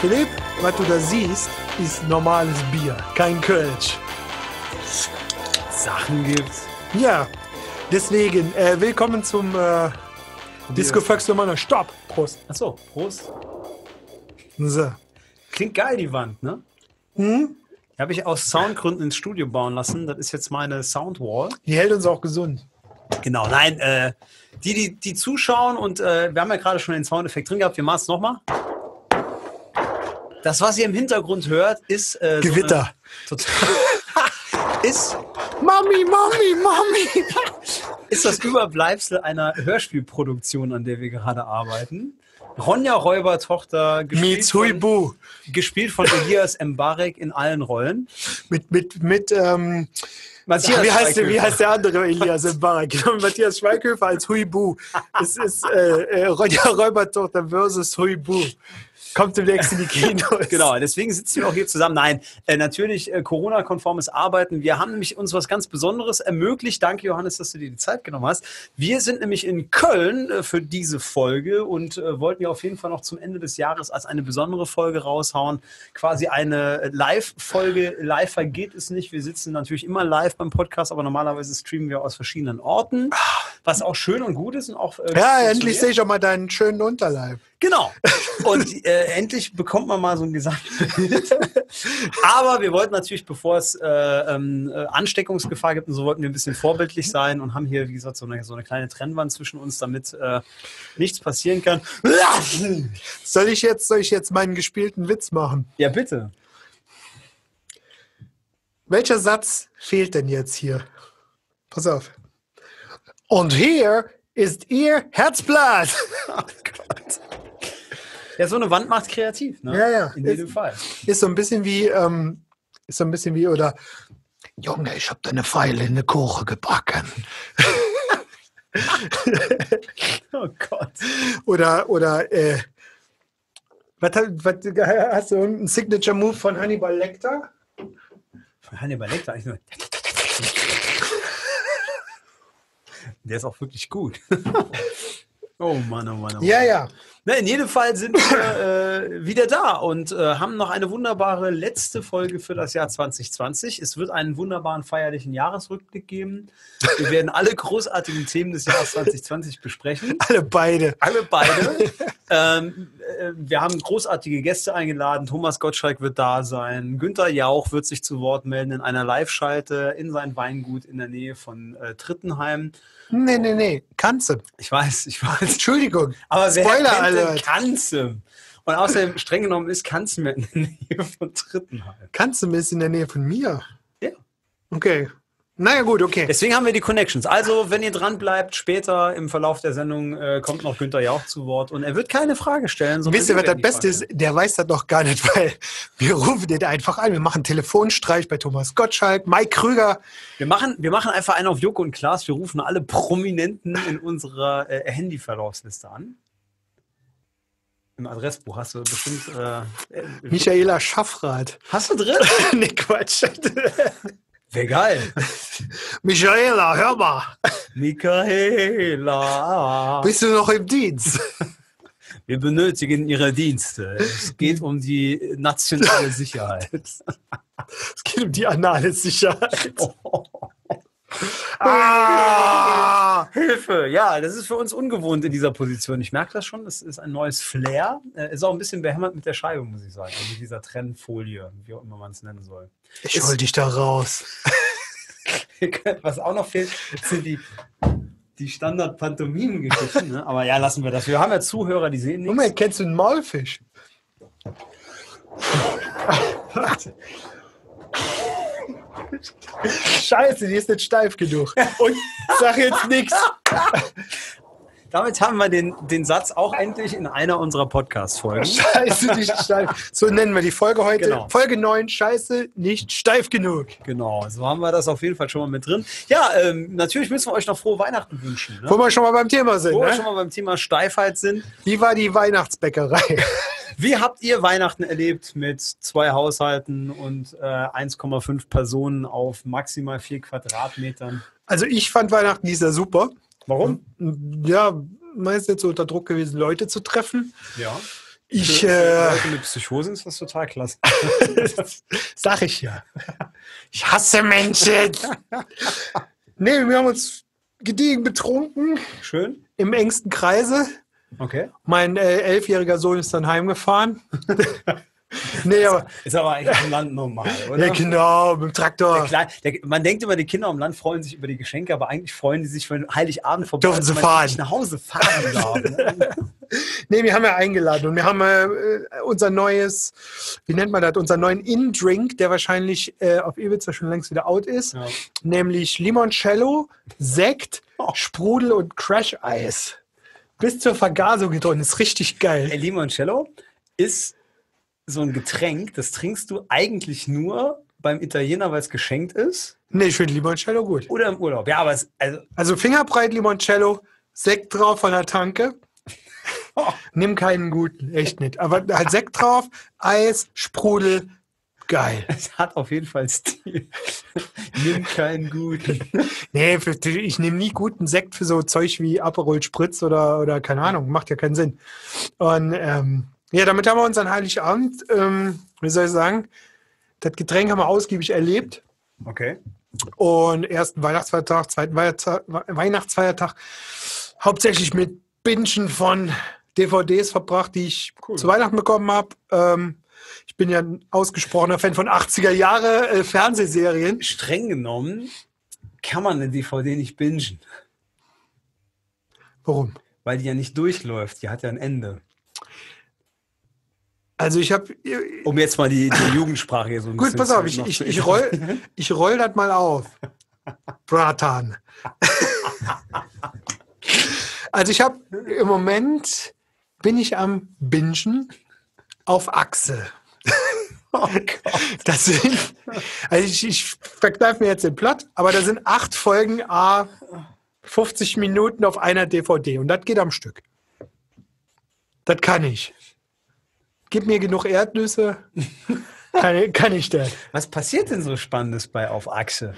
Philipp, was du da siehst, ist normales Bier, kein Kölsch. Sachen gibt's. Ja, deswegen, äh, willkommen zum äh, Disco Fox Nummer. Stopp! Prost. Achso, Prost. So. Klingt geil, die Wand, ne? Hm? Die habe ich aus Soundgründen ins Studio bauen lassen. Das ist jetzt meine Soundwall. Die hält uns auch gesund. Genau, nein, äh, die, die, die zuschauen und äh, wir haben ja gerade schon den Soundeffekt drin gehabt. Wir machen es nochmal. Das, was ihr im Hintergrund hört, ist. Äh, Gewitter. So eine, ist, Mami, Mami, Mami! ist das Überbleibsel einer Hörspielproduktion, an der wir gerade arbeiten. Ronja Räubertochter, Meets von, Huibu. gespielt von Elias Mbarek in allen Rollen. Mit, mit, mit, ähm, Matthias wie, heißt der, wie heißt der andere Elias Mbarek? Matthias Schweighöfer als Huibu. Es ist äh, äh, Ronja Räubertochter versus Huibu. Kommt demnächst in die Kinos. Genau, deswegen sitzen wir auch hier zusammen. Nein, äh, natürlich äh, Corona-konformes Arbeiten. Wir haben nämlich uns was ganz Besonderes ermöglicht. Danke, Johannes, dass du dir die Zeit genommen hast. Wir sind nämlich in Köln äh, für diese Folge und äh, wollten ja auf jeden Fall noch zum Ende des Jahres als eine besondere Folge raushauen. Quasi eine äh, Live-Folge. Live geht es nicht. Wir sitzen natürlich immer live beim Podcast, aber normalerweise streamen wir aus verschiedenen Orten, was auch schön und gut ist und auch. äh, Ja, endlich sehe ich auch mal deinen schönen Unterleib. Genau. Und äh, endlich bekommt man mal so ein Gesamtbild. Aber wir wollten natürlich, bevor es äh, ähm, äh, Ansteckungsgefahr gibt und so, wollten wir ein bisschen vorbildlich sein und haben hier, wie gesagt, so eine, so eine kleine Trennwand zwischen uns, damit äh, nichts passieren kann. Soll ich jetzt, soll ich jetzt meinen gespielten Witz machen? Ja, bitte. Welcher Satz fehlt denn jetzt hier? Pass auf. Und hier ist ihr Herzblatt. Oh Gott. Ja, so eine Wand macht kreativ, ne? Ja, ja. In jedem Fall. Ist so ein bisschen wie, ähm, ist so ein bisschen wie, oder Junge, ich habe deine Pfeile in eine Kuche gebacken. Oh Gott. Oder, oder, äh, was, was, hast du irgendeinen Signature Move von Hannibal Lecter? Hannibal Lecter eigentlich nur. Der ist auch wirklich gut. Oh Mann, oh Mann, oh Mann. Ja, ja. Na, in jedem Fall sind wir äh, wieder da und äh, haben noch eine wunderbare letzte Folge für das Jahr 2020. Es wird einen wunderbaren feierlichen Jahresrückblick geben. Wir werden alle großartigen Themen des Jahres 2020 besprechen. Alle beide. Alle beide. ähm, äh, wir haben großartige Gäste eingeladen. Thomas Gottschalk wird da sein. Günther Jauch wird sich zu Wort melden in einer Live-Schalte in sein Weingut in der Nähe von äh, Trittenheim. Nee, nee, nee. Kanze. Ich weiß, ich weiß. Entschuldigung. Aber Spoiler Alert. Kanzem? Und außerdem, streng genommen, ist Kanzem in der Nähe von Trittenheim. Kanze ist in der Nähe von mir. Ja. Okay. Naja, gut, okay. Deswegen haben wir die Connections. Also, wenn ihr dran bleibt, später im Verlauf der Sendung äh, kommt noch Günther Jauch zu Wort und er wird keine Frage stellen. Wisst ihr, wir was das Beste ist? Der weiß das noch gar nicht, weil wir rufen den einfach an. Wir machen Telefonstreich bei Thomas Gottschalk, Mike Krüger. Wir machen, wir machen einfach einen auf Joko und Klaas. Wir rufen alle Prominenten in unserer äh, Handyverlaufsliste an. Im Adressbuch hast du bestimmt. Äh, äh, Michaela Schaffrath. hast du drin? nee, Quatsch. Wäre geil. Michaela, hör mal. Michaela. Bist du noch im Dienst? Wir benötigen Ihre Dienste. Es geht um die nationale Sicherheit. Es geht um die anale Sicherheit. Ah! Hilfe! Ja, das ist für uns ungewohnt in dieser Position. Ich merke das schon. Das ist ein neues Flair. Äh, Ist auch ein bisschen behämmert mit der Scheibe, muss ich sagen. Also dieser Trennfolie, wie auch immer man es nennen soll. Ich hol dich da raus. Was auch noch fehlt, sind die, die Standard-Pantomimen-Geschichten. Ne? Aber ja, lassen wir das. Wir haben ja Zuhörer, die sehen nichts. Moment, kennst du einen Maulfisch? Scheiße, die ist nicht steif genug. Und sag jetzt nichts. Damit haben wir den, den Satz auch endlich in einer unserer Podcast-Folgen. Scheiße, nicht steif. So nennen wir die Folge heute. Genau. Folge 9, Scheiße, nicht steif genug. Genau, so haben wir das auf jeden Fall schon mal mit drin. Ja, ähm, natürlich müssen wir euch noch frohe Weihnachten wünschen. Ne? Wo wir schon mal beim Thema sind. Wo wir Ne? schon mal beim Thema Steifheit sind. Wie war die Weihnachtsbäckerei? Wie habt ihr Weihnachten erlebt mit zwei Haushalten und äh, 1,5 Personen auf maximal vier Quadratmetern? Also ich fand Weihnachten dieses Jahr super. Warum? Ja, meist jetzt so unter Druck gewesen, Leute zu treffen. Ja. Ich, Für äh, Leute mit Psychosen ist das total klasse. sag ich ja. Ich hasse Menschen. nee, wir haben uns gediegen betrunken Schön. im engsten Kreise. Okay. Mein äh, elfjähriger Sohn ist dann heimgefahren. nee, aber Ist aber eigentlich dem Land normal, oder? ja, genau, mit dem Traktor. Der Klein, der, man denkt immer, die Kinder am Land freuen sich über die Geschenke, aber eigentlich freuen die sich, wenn Heiligabend vorbei Dürfen sie fahren. nicht nach Hause fahren darf. Ne? Nee, wir haben ja eingeladen und wir haben äh, unser neues, wie nennt man das, unser neuen In-Drink, der wahrscheinlich äh, auf Ibiza schon längst wieder out ist, Ja. nämlich Limoncello, Sekt, Oh. Sprudel und Crash-Eis. Bis zur Vergasung getrunken, ist richtig geil. El Limoncello ist so ein Getränk, das trinkst du eigentlich nur beim Italiener, weil es geschenkt ist Nee, ich finde Limoncello gut. oder im Urlaub. Ja, aber es, also, Also Fingerbreit Limoncello, Sekt drauf von der Tanke. Nimm keinen guten, echt nicht. Aber halt Sekt drauf, Eis, Sprudel, geil. es hat auf jeden Fall Stil. Nimm keinen guten. Nee, für, ich nehme nie guten Sekt für so Zeug wie Aperol Spritz oder, oder keine Ahnung, macht ja keinen Sinn. Und ähm, ja, damit haben wir unseren Heiligabend, ähm, wie soll ich sagen, das Getränk haben wir ausgiebig erlebt. Okay. Und ersten Weihnachtsfeiertag, zweiten Weihnachtstag- Weihnachtsfeiertag hauptsächlich mit Bingen von DVDs verbracht, die ich Cool. zu Weihnachten bekommen habe. Ähm, ich bin ja ein ausgesprochener Fan von 80er Jahre äh, Fernsehserien. Streng genommen kann man eine DVD nicht bingen, Warum? weil die ja nicht durchläuft. Die hat ja ein Ende. Also ich habe Um jetzt mal die, die Jugendsprache hier so ein Gut, bisschen pass auf, zu- ich, ich, ich, roll, ich roll das mal auf. Bratan. Also ich habe im Moment bin ich am Bingen auf Achse. Oh. Das sind, also ich, ich verkneife mir jetzt den Plot, aber da sind acht Folgen A 50 Minuten auf einer DVD und das geht am Stück. Das kann ich. Gib mir genug Erdnüsse, kann, kann ich das. Was passiert denn so Spannendes bei Auf Achse?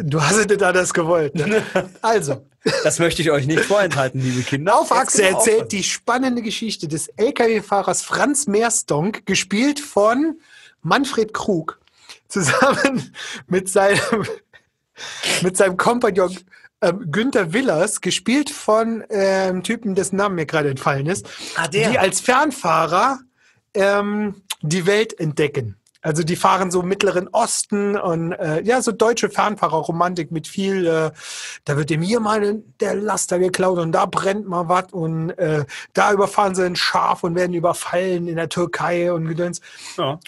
Du hast es da das gewollt. Ne? Also, Das möchte ich euch nicht vorenthalten, liebe Kinder. auf Achse erzählt die spannende Geschichte des LKW-Fahrers Franz Meerstonk, gespielt von Manfred Krug, zusammen mit seinem, mit seinem Kompagnon ähm, Günther Willers, gespielt von ähm, Typen, dessen Namen mir gerade entfallen ist, Ah, der. die als Fernfahrer ähm, die Welt entdecken. Also die fahren so Mittleren Osten und äh, ja, so deutsche Fernfahrerromantik mit viel, äh, da wird dem hier mal der Laster geklaut und da brennt mal was und äh, da überfahren sie ein Schaf und werden überfallen in der Türkei und Gedöns. Ja.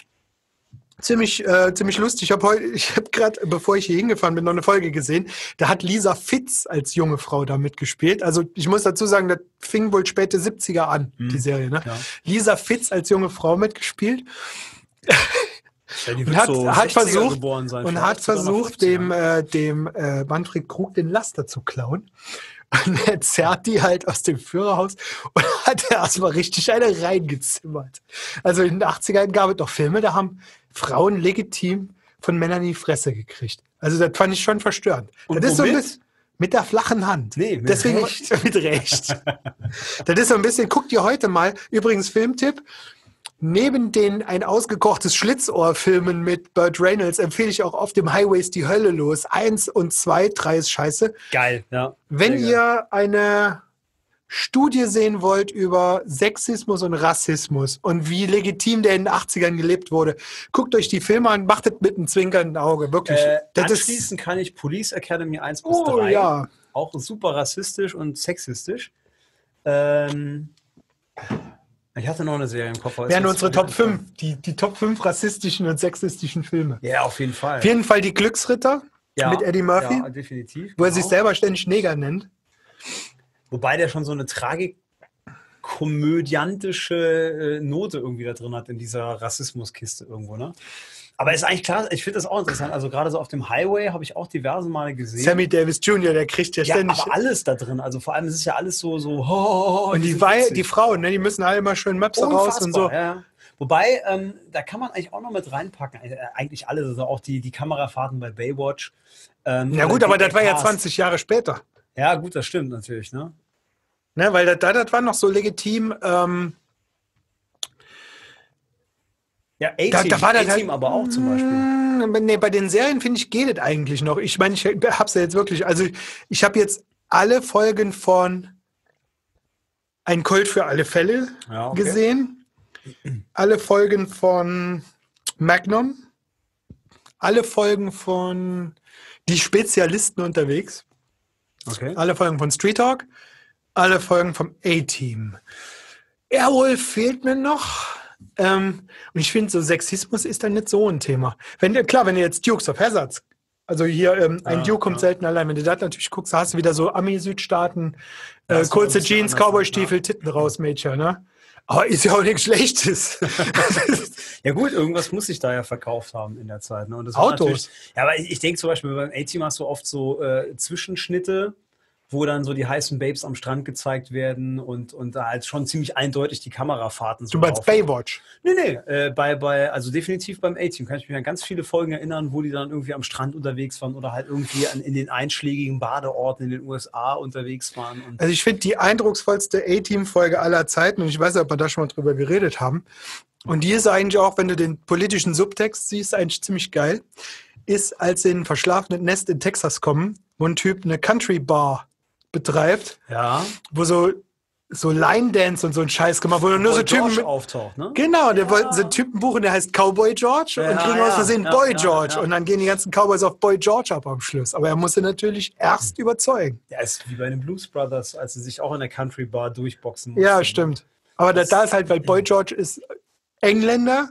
Ziemlich, äh, ziemlich lustig. Ich habe heute, ich habe gerade, bevor ich hier hingefahren bin, noch eine Folge gesehen. Da hat Lisa Fitz als junge Frau da mitgespielt. Also ich muss dazu sagen, das fing wohl späte 70er an, die Serie. Ne? Ja. Lisa Fitz als junge Frau mitgespielt Ja, und hat, so hat 60er versucht und vielleicht hat versucht 50er. dem äh, dem äh, Manfred Krug den Laster zu klauen. Und er zerrt die halt aus dem Führerhaus und hat erstmal richtig eine reingezimmert. Also in den 80ern gab es doch Filme, da haben Frauen legitim von Männern in die Fresse gekriegt. Also das fand ich schon verstörend. Und das ist so ein bisschen mit der flachen Hand. Nee, mit Deswegen Recht. mit Recht. das ist so ein bisschen, guckt ihr heute mal, übrigens Filmtipp, Neben den ein ausgekochtes Schlitzohr-Filmen mit Burt Reynolds empfehle ich auch auf dem Highways die Hölle los. Eins und zwei, drei ist scheiße. Geil, ja. Wenn geil. ihr eine Studie sehen wollt über Sexismus und Rassismus und wie legitim der in den 80ern gelebt wurde, guckt euch die Filme an, macht es mit einem zwinkernden Auge. Wirklich. Äh, das anschließend kann ich Police Academy 1 bis oh 3. ja. Auch super rassistisch und sexistisch. Ähm, ich hatte noch eine Serie im Kopf. Wären unsere Top 5, die, die Top 5 rassistischen und sexistischen Filme. Ja, auf jeden Fall. Auf jeden Fall die Glücksritter ja, mit Eddie Murphy, Ja, definitiv. wo er genau. sich selber ständig Neger nennt. Wobei der schon so eine tragikomödiantische äh, Note irgendwie da drin hat in dieser Rassismuskiste irgendwo, ne? Aber ist eigentlich klar, ich finde das auch interessant. Also gerade so auf dem Highway habe ich auch diverse Male gesehen. Sammy Davis Jr., der kriegt ja ja, ständig. aber alles da drin. Also vor allem es ist ja alles so, so oh, und die, Wei die Frauen, ne, die müssen alle immer schön Möpse raus und so. Ja. Wobei, ähm, da kann man eigentlich auch noch mit reinpacken. Äh, eigentlich alles, also auch die, die Kamerafahrten bei Baywatch. Ähm, Ja oder gut, aber das war ja Cast. 20 Jahre später. Ja, gut, das stimmt natürlich, ne? Ne, weil das, das war noch so legitim, ähm, Ja, Da- da war das A-Team halt- aber auch zum Beispiel. Mm, Nee, bei den Serien finde ich, geht es eigentlich noch. Ich meine, ich hab's ja jetzt wirklich, also ich habe jetzt alle Folgen von Ein Colt für alle Fälle Ja, okay. gesehen. Alle Folgen von Magnum. Alle Folgen von Die Spezialisten unterwegs. Okay. Alle Folgen von Street Talk. Alle Folgen vom A-Team. Airwolf fehlt mir noch. Ähm, und ich finde, so Sexismus ist dann nicht so ein Thema. Wenn, klar, wenn du jetzt Dukes of Hazzard, also hier ähm, ein Ja, Duke kommt ja. selten allein, wenn du das natürlich guckst, hast du wieder so Ami-Südstaaten, äh, kurze Jeans, Cowboy-Stiefel, Titten raus, Mädchen, ne? Aber ist ja auch nichts Schlechtes. Ja gut, irgendwas muss sich da ja verkauft haben in der Zeit. Ne? Und das war Autos. Ja, aber ich, ich denke zum Beispiel beim A-Team hast du oft so äh, Zwischenschnitte, wo dann so die heißen Babes am Strand gezeigt werden und, und da halt schon ziemlich eindeutig die Kamerafahrten so du meinst. Baywatch. Nee, nee, äh, bei, bei, also definitiv beim A-Team kann ich mich an ganz viele Folgen erinnern, wo die dann irgendwie am Strand unterwegs waren oder halt irgendwie an, in den einschlägigen Badeorten in den USA unterwegs waren. Also ich finde die eindrucksvollste A-Team-Folge aller Zeiten, und ich weiß nicht, ob wir da schon mal drüber geredet haben, und die ist eigentlich auch, wenn du den politischen Subtext siehst, eigentlich ziemlich geil, ist, als sie in ein verschlafenes Nest in Texas kommen, wo ein Typ eine Country-Bar betreibt, ja, wo so, so Line-Dance und so ein Scheiß gemacht wurde, nur so Typen George mit, auftaucht, ne? Genau, der Ja. wollten sie einen Typen buchen, der heißt Cowboy George Ja, und kriegen ja, aus Versehen ja, Boy George. Und dann gehen die ganzen Cowboys auf Boy George ab am Schluss. Aber er musste natürlich erst überzeugen. Ja, ist wie bei den Blues Brothers, als sie sich auch in der Country Bar durchboxen mussten. Ja, stimmt. Aber da, da ist halt, weil Boy George ist Engländer,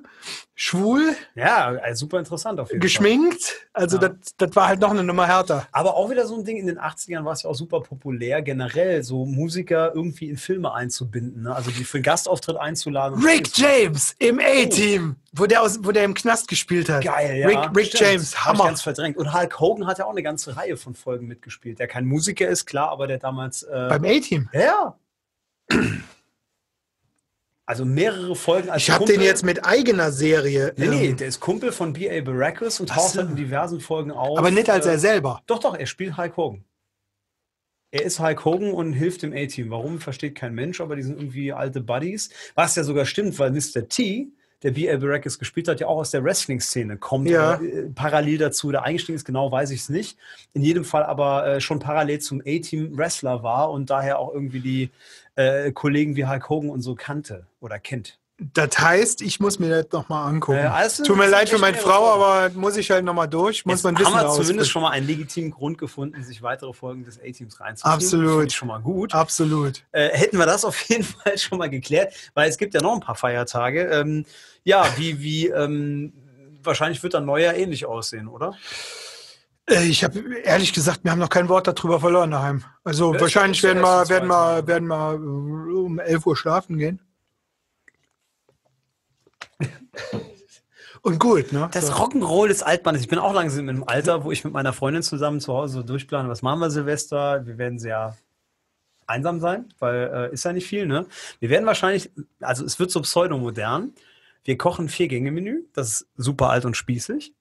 schwul, Ja, also super interessant auf jeden Fall. geschminkt. Also Ja. das, war halt noch eine Nummer härter. Aber auch wieder so ein Ding, in den 80ern war es ja auch super populär, generell so Musiker irgendwie in Filme einzubinden. Ne? Also die für einen Gastauftritt einzuladen. Rick James im A-Team, wo, der aus, wo der im Knast gespielt hat. Geil, ja. Rick, Rick. James, Hammer. ganz verdrängt. Und Hulk Hogan hat ja auch eine ganze Reihe von Folgen mitgespielt. Der kein Musiker ist, klar, aber der damals. Äh, Beim A-Team. ja. Also mehrere Folgen als Ich habe den jetzt mit eigener Serie. Nee, nee, ähm, der ist Kumpel von B.A. Baracus und taucht so. halt in diversen Folgen auf. aber nicht als Äh, er selber. Doch, doch, er spielt Hulk Hogan. Er ist Hulk Hogan und hilft dem A-Team. Warum, versteht kein Mensch, aber die sind irgendwie alte Buddies. Was ja sogar stimmt, weil Mr. T, der B.A. Baracus gespielt hat, ja auch aus der Wrestling-Szene kommt. Ja. äh, parallel dazu, der eingestiegen ist, genau weiß ich es nicht. In jedem Fall aber äh, schon parallel zum A-Team Wrestler war und daher auch irgendwie die äh, Kollegen wie Hulk Hogan und so kannte oder kennt. Das heißt, ich muss mir das nochmal angucken. Äh, also, Tut mir leid für meine eine Frau, aber muss ich halt nochmal durch. Muss Jetzt man wissen. haben wir ausbilden. zumindest schon mal einen legitimen Grund gefunden, sich weitere Folgen des A-Teams reinzuziehen. Absolut. Schon mal gut. Absolut. Äh, hätten wir das auf jeden Fall schon mal geklärt, weil es gibt ja noch ein paar Feiertage. Ähm, ja, wie, wie, ähm, wahrscheinlich wird dann Neujahr ähnlich aussehen, oder? Äh, Ich habe ehrlich gesagt, wir haben noch kein Wort darüber verloren daheim. Also Ja, wahrscheinlich werden wir, werden wir, werden wir äh, um 11 Uhr schlafen gehen. Und gut, ne? Das So. Rock'n'Roll des Altmannes. Ich bin auch langsam im Alter, wo ich mit meiner Freundin zusammen zu Hause so durchplane, was machen wir Silvester? Wir werden sehr einsam sein, weil äh, ist ja nicht viel, ne? Wir werden wahrscheinlich, also es wird so pseudomodern. Wir kochen Vier-Gänge-Menü. Das ist super alt und spießig.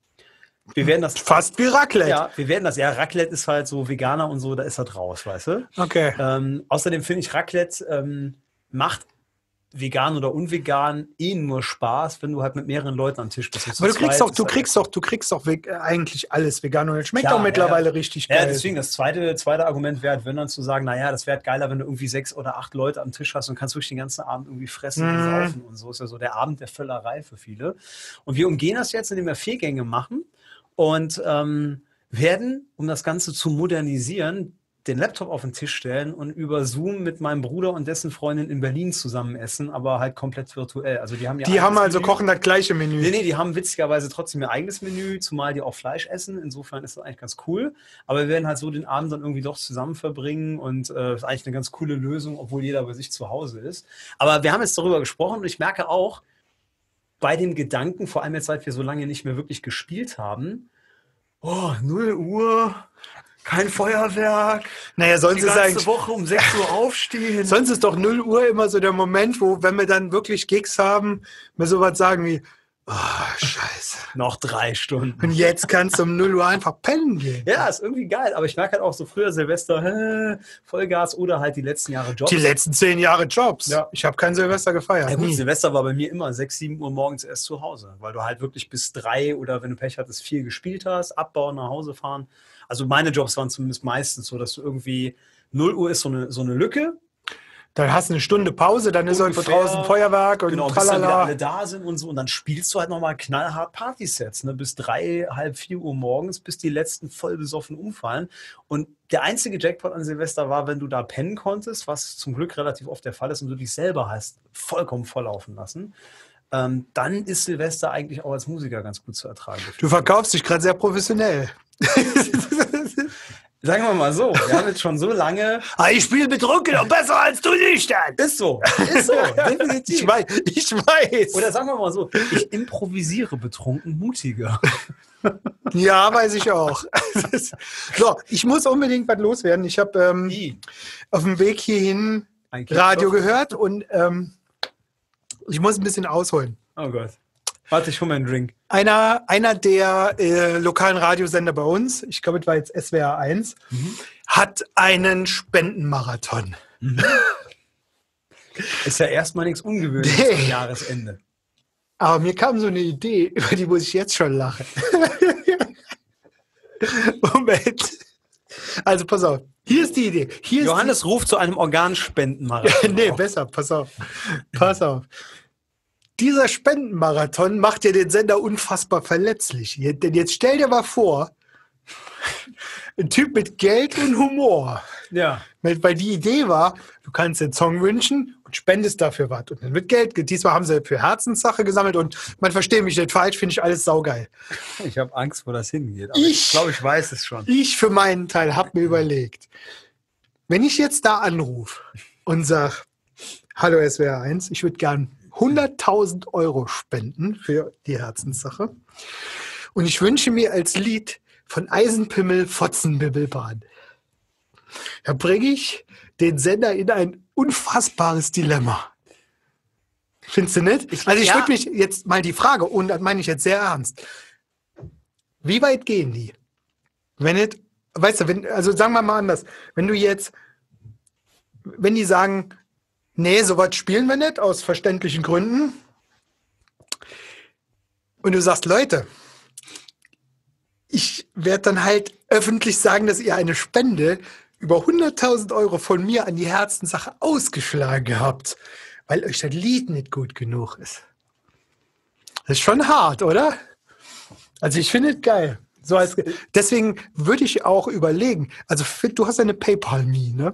Wir werden das Fast wie Raclette. Ja, wir werden das. Ja, Raclette ist halt so Veganer und so, da ist das raus, weißt du? Okay. Ähm, außerdem finde ich, Raclette ähm, macht vegan oder unvegan eh nur Spaß, wenn du halt mit mehreren Leuten am Tisch bist. Und Aber du kriegst doch, du kriegst doch, du kriegst doch äh, eigentlich alles vegan und es schmeckt Klar, auch ja, mittlerweile ja. richtig Ja, geil. deswegen, das zweite, zweite Argument wäre, wenn dann zu sagen, naja, das wäre halt geiler, wenn du irgendwie sechs oder acht Leute am Tisch hast und kannst wirklich den ganzen Abend irgendwie fressen und Mhm. saufen und so. Ist ja so der Abend der Völlerei für viele. Und wir umgehen das jetzt, indem wir vier Gänge machen und ähm, werden, um das Ganze zu modernisieren, den Laptop auf den Tisch stellen und über Zoom mit meinem Bruder und dessen Freundin in Berlin zusammen essen, aber halt komplett virtuell. Also die haben ja die haben also Menü. kochen das gleiche Menü. Nee, nee, die haben witzigerweise trotzdem ihr eigenes Menü, zumal die auch Fleisch essen. Insofern ist das eigentlich ganz cool. Aber wir werden halt so den Abend dann irgendwie doch zusammen verbringen und äh, ist eigentlich eine ganz coole Lösung, obwohl jeder bei sich zu Hause ist. Aber wir haben jetzt darüber gesprochen und ich merke auch, bei dem Gedanken, vor allem jetzt, seit wir so lange nicht mehr wirklich gespielt haben, oh, 0 Uhr, kein Feuerwerk, Naja, die sonst ist ganze eigentlich, Woche um 6 Uhr aufstehen. sonst ist doch 0 Uhr immer so der Moment, wo, wenn wir dann wirklich Gigs haben, wir sowas sagen wie, Oh, scheiße. Noch drei Stunden. Und jetzt kannst du um 0 Uhr einfach pennen gehen. Ja, ist irgendwie geil. Aber ich merke halt auch so früher Silvester, hä, Vollgas oder halt die letzten Jahre Jobs. Die letzten zehn Jahre Jobs. Ja. Ich habe kein Silvester gefeiert. Ja gut, Nie. Silvester war bei mir immer 6, 7 Uhr morgens erst zu Hause, weil du halt wirklich bis drei oder wenn du Pech hattest, vier gespielt hast, abbauen, nach Hause fahren. Also meine Jobs waren zumindest meistens so, dass du irgendwie 0 Uhr ist so eine, so eine Lücke. Dann hast du eine Stunde Pause, dann ist irgendwo Ungefähr. draußen Feuerwerk und Genau, bis dann wieder alle da sind und so. Und dann spielst du halt nochmal knallhart Partysets, ne? Bis drei, halb vier Uhr morgens, bis die letzten voll besoffen umfallen. Und der einzige Jackpot an Silvester war, wenn du da pennen konntest, was zum Glück relativ oft der Fall ist und du dich selber hast vollkommen volllaufen lassen. Ähm, dann ist Silvester eigentlich auch als Musiker ganz gut zu ertragen. Du verkaufst dich gerade sehr professionell. Sagen wir mal so, wir haben jetzt schon so lange. ah, ich spiele betrunken und besser als du nüchtern. Ist so, ist so, definitiv. Ich weiß, ich weiß. Oder sagen wir mal so, ich improvisiere betrunken mutiger. ja, weiß ich auch. so, ich muss unbedingt was loswerden. Ich habe ähm, auf dem Weg hierhin Radio gehört und ähm, ich muss ein bisschen ausholen. Oh Gott. Warte, ich hol mir einen Drink. Einer, einer der äh, lokalen Radiosender bei uns, ich glaube, es war jetzt SWR 1, hat einen Spendenmarathon. Ist ja erstmal nichts Ungewöhnliches Nee. am Jahresende. Aber mir kam so eine Idee, über die muss ich jetzt schon lachen. Moment. Also pass auf. Hier ist die Idee. Hier Johannes ruft zu einem Organspendenmarathon. nee, auf. besser, pass auf. Pass auf. Dieser Spendenmarathon macht ja den Sender unfassbar verletzlich. Denn jetzt stell dir mal vor, ein Typ mit Geld und Humor. Ja. Weil die Idee war, du kannst den Song wünschen und spendest dafür was. Und dann wird Geld. ge- Diesmal haben sie für Herzenssache gesammelt und man versteht mich nicht falsch, finde ich alles saugeil. Ich habe Angst, wo das hingeht. Ich- ich glaube, ich weiß es schon. Ich für meinen Teil habe mir überlegt, wenn ich jetzt da anrufe und sage, hallo SWR 1, ich würde gern 100.000 Euro spenden für die Herzenssache und ich wünsche mir als Lied von Eisenpimmel Fotzenbibbelbahn. Da bringe ich den Sender in ein unfassbares Dilemma. Findest du nicht? Ich- also ich ja. würde mich jetzt mal die Frage, und das meine ich jetzt sehr ernst, wie weit gehen die? Wenn nicht, weißt du, wenn, also sagen wir mal anders, wenn du jetzt, wenn die sagen, nee, sowas spielen wir nicht, aus verständlichen Gründen, und du sagst, Leute, ich werde dann halt öffentlich sagen, dass ihr eine Spende über 100.000 Euro von mir an die Herzenssache ausgeschlagen habt, weil euch das Lied nicht gut genug ist. Das ist schon hart, oder? Also ich finde es geil. So als, deswegen würde ich auch überlegen, also du hast eine PayPal-Me, ne?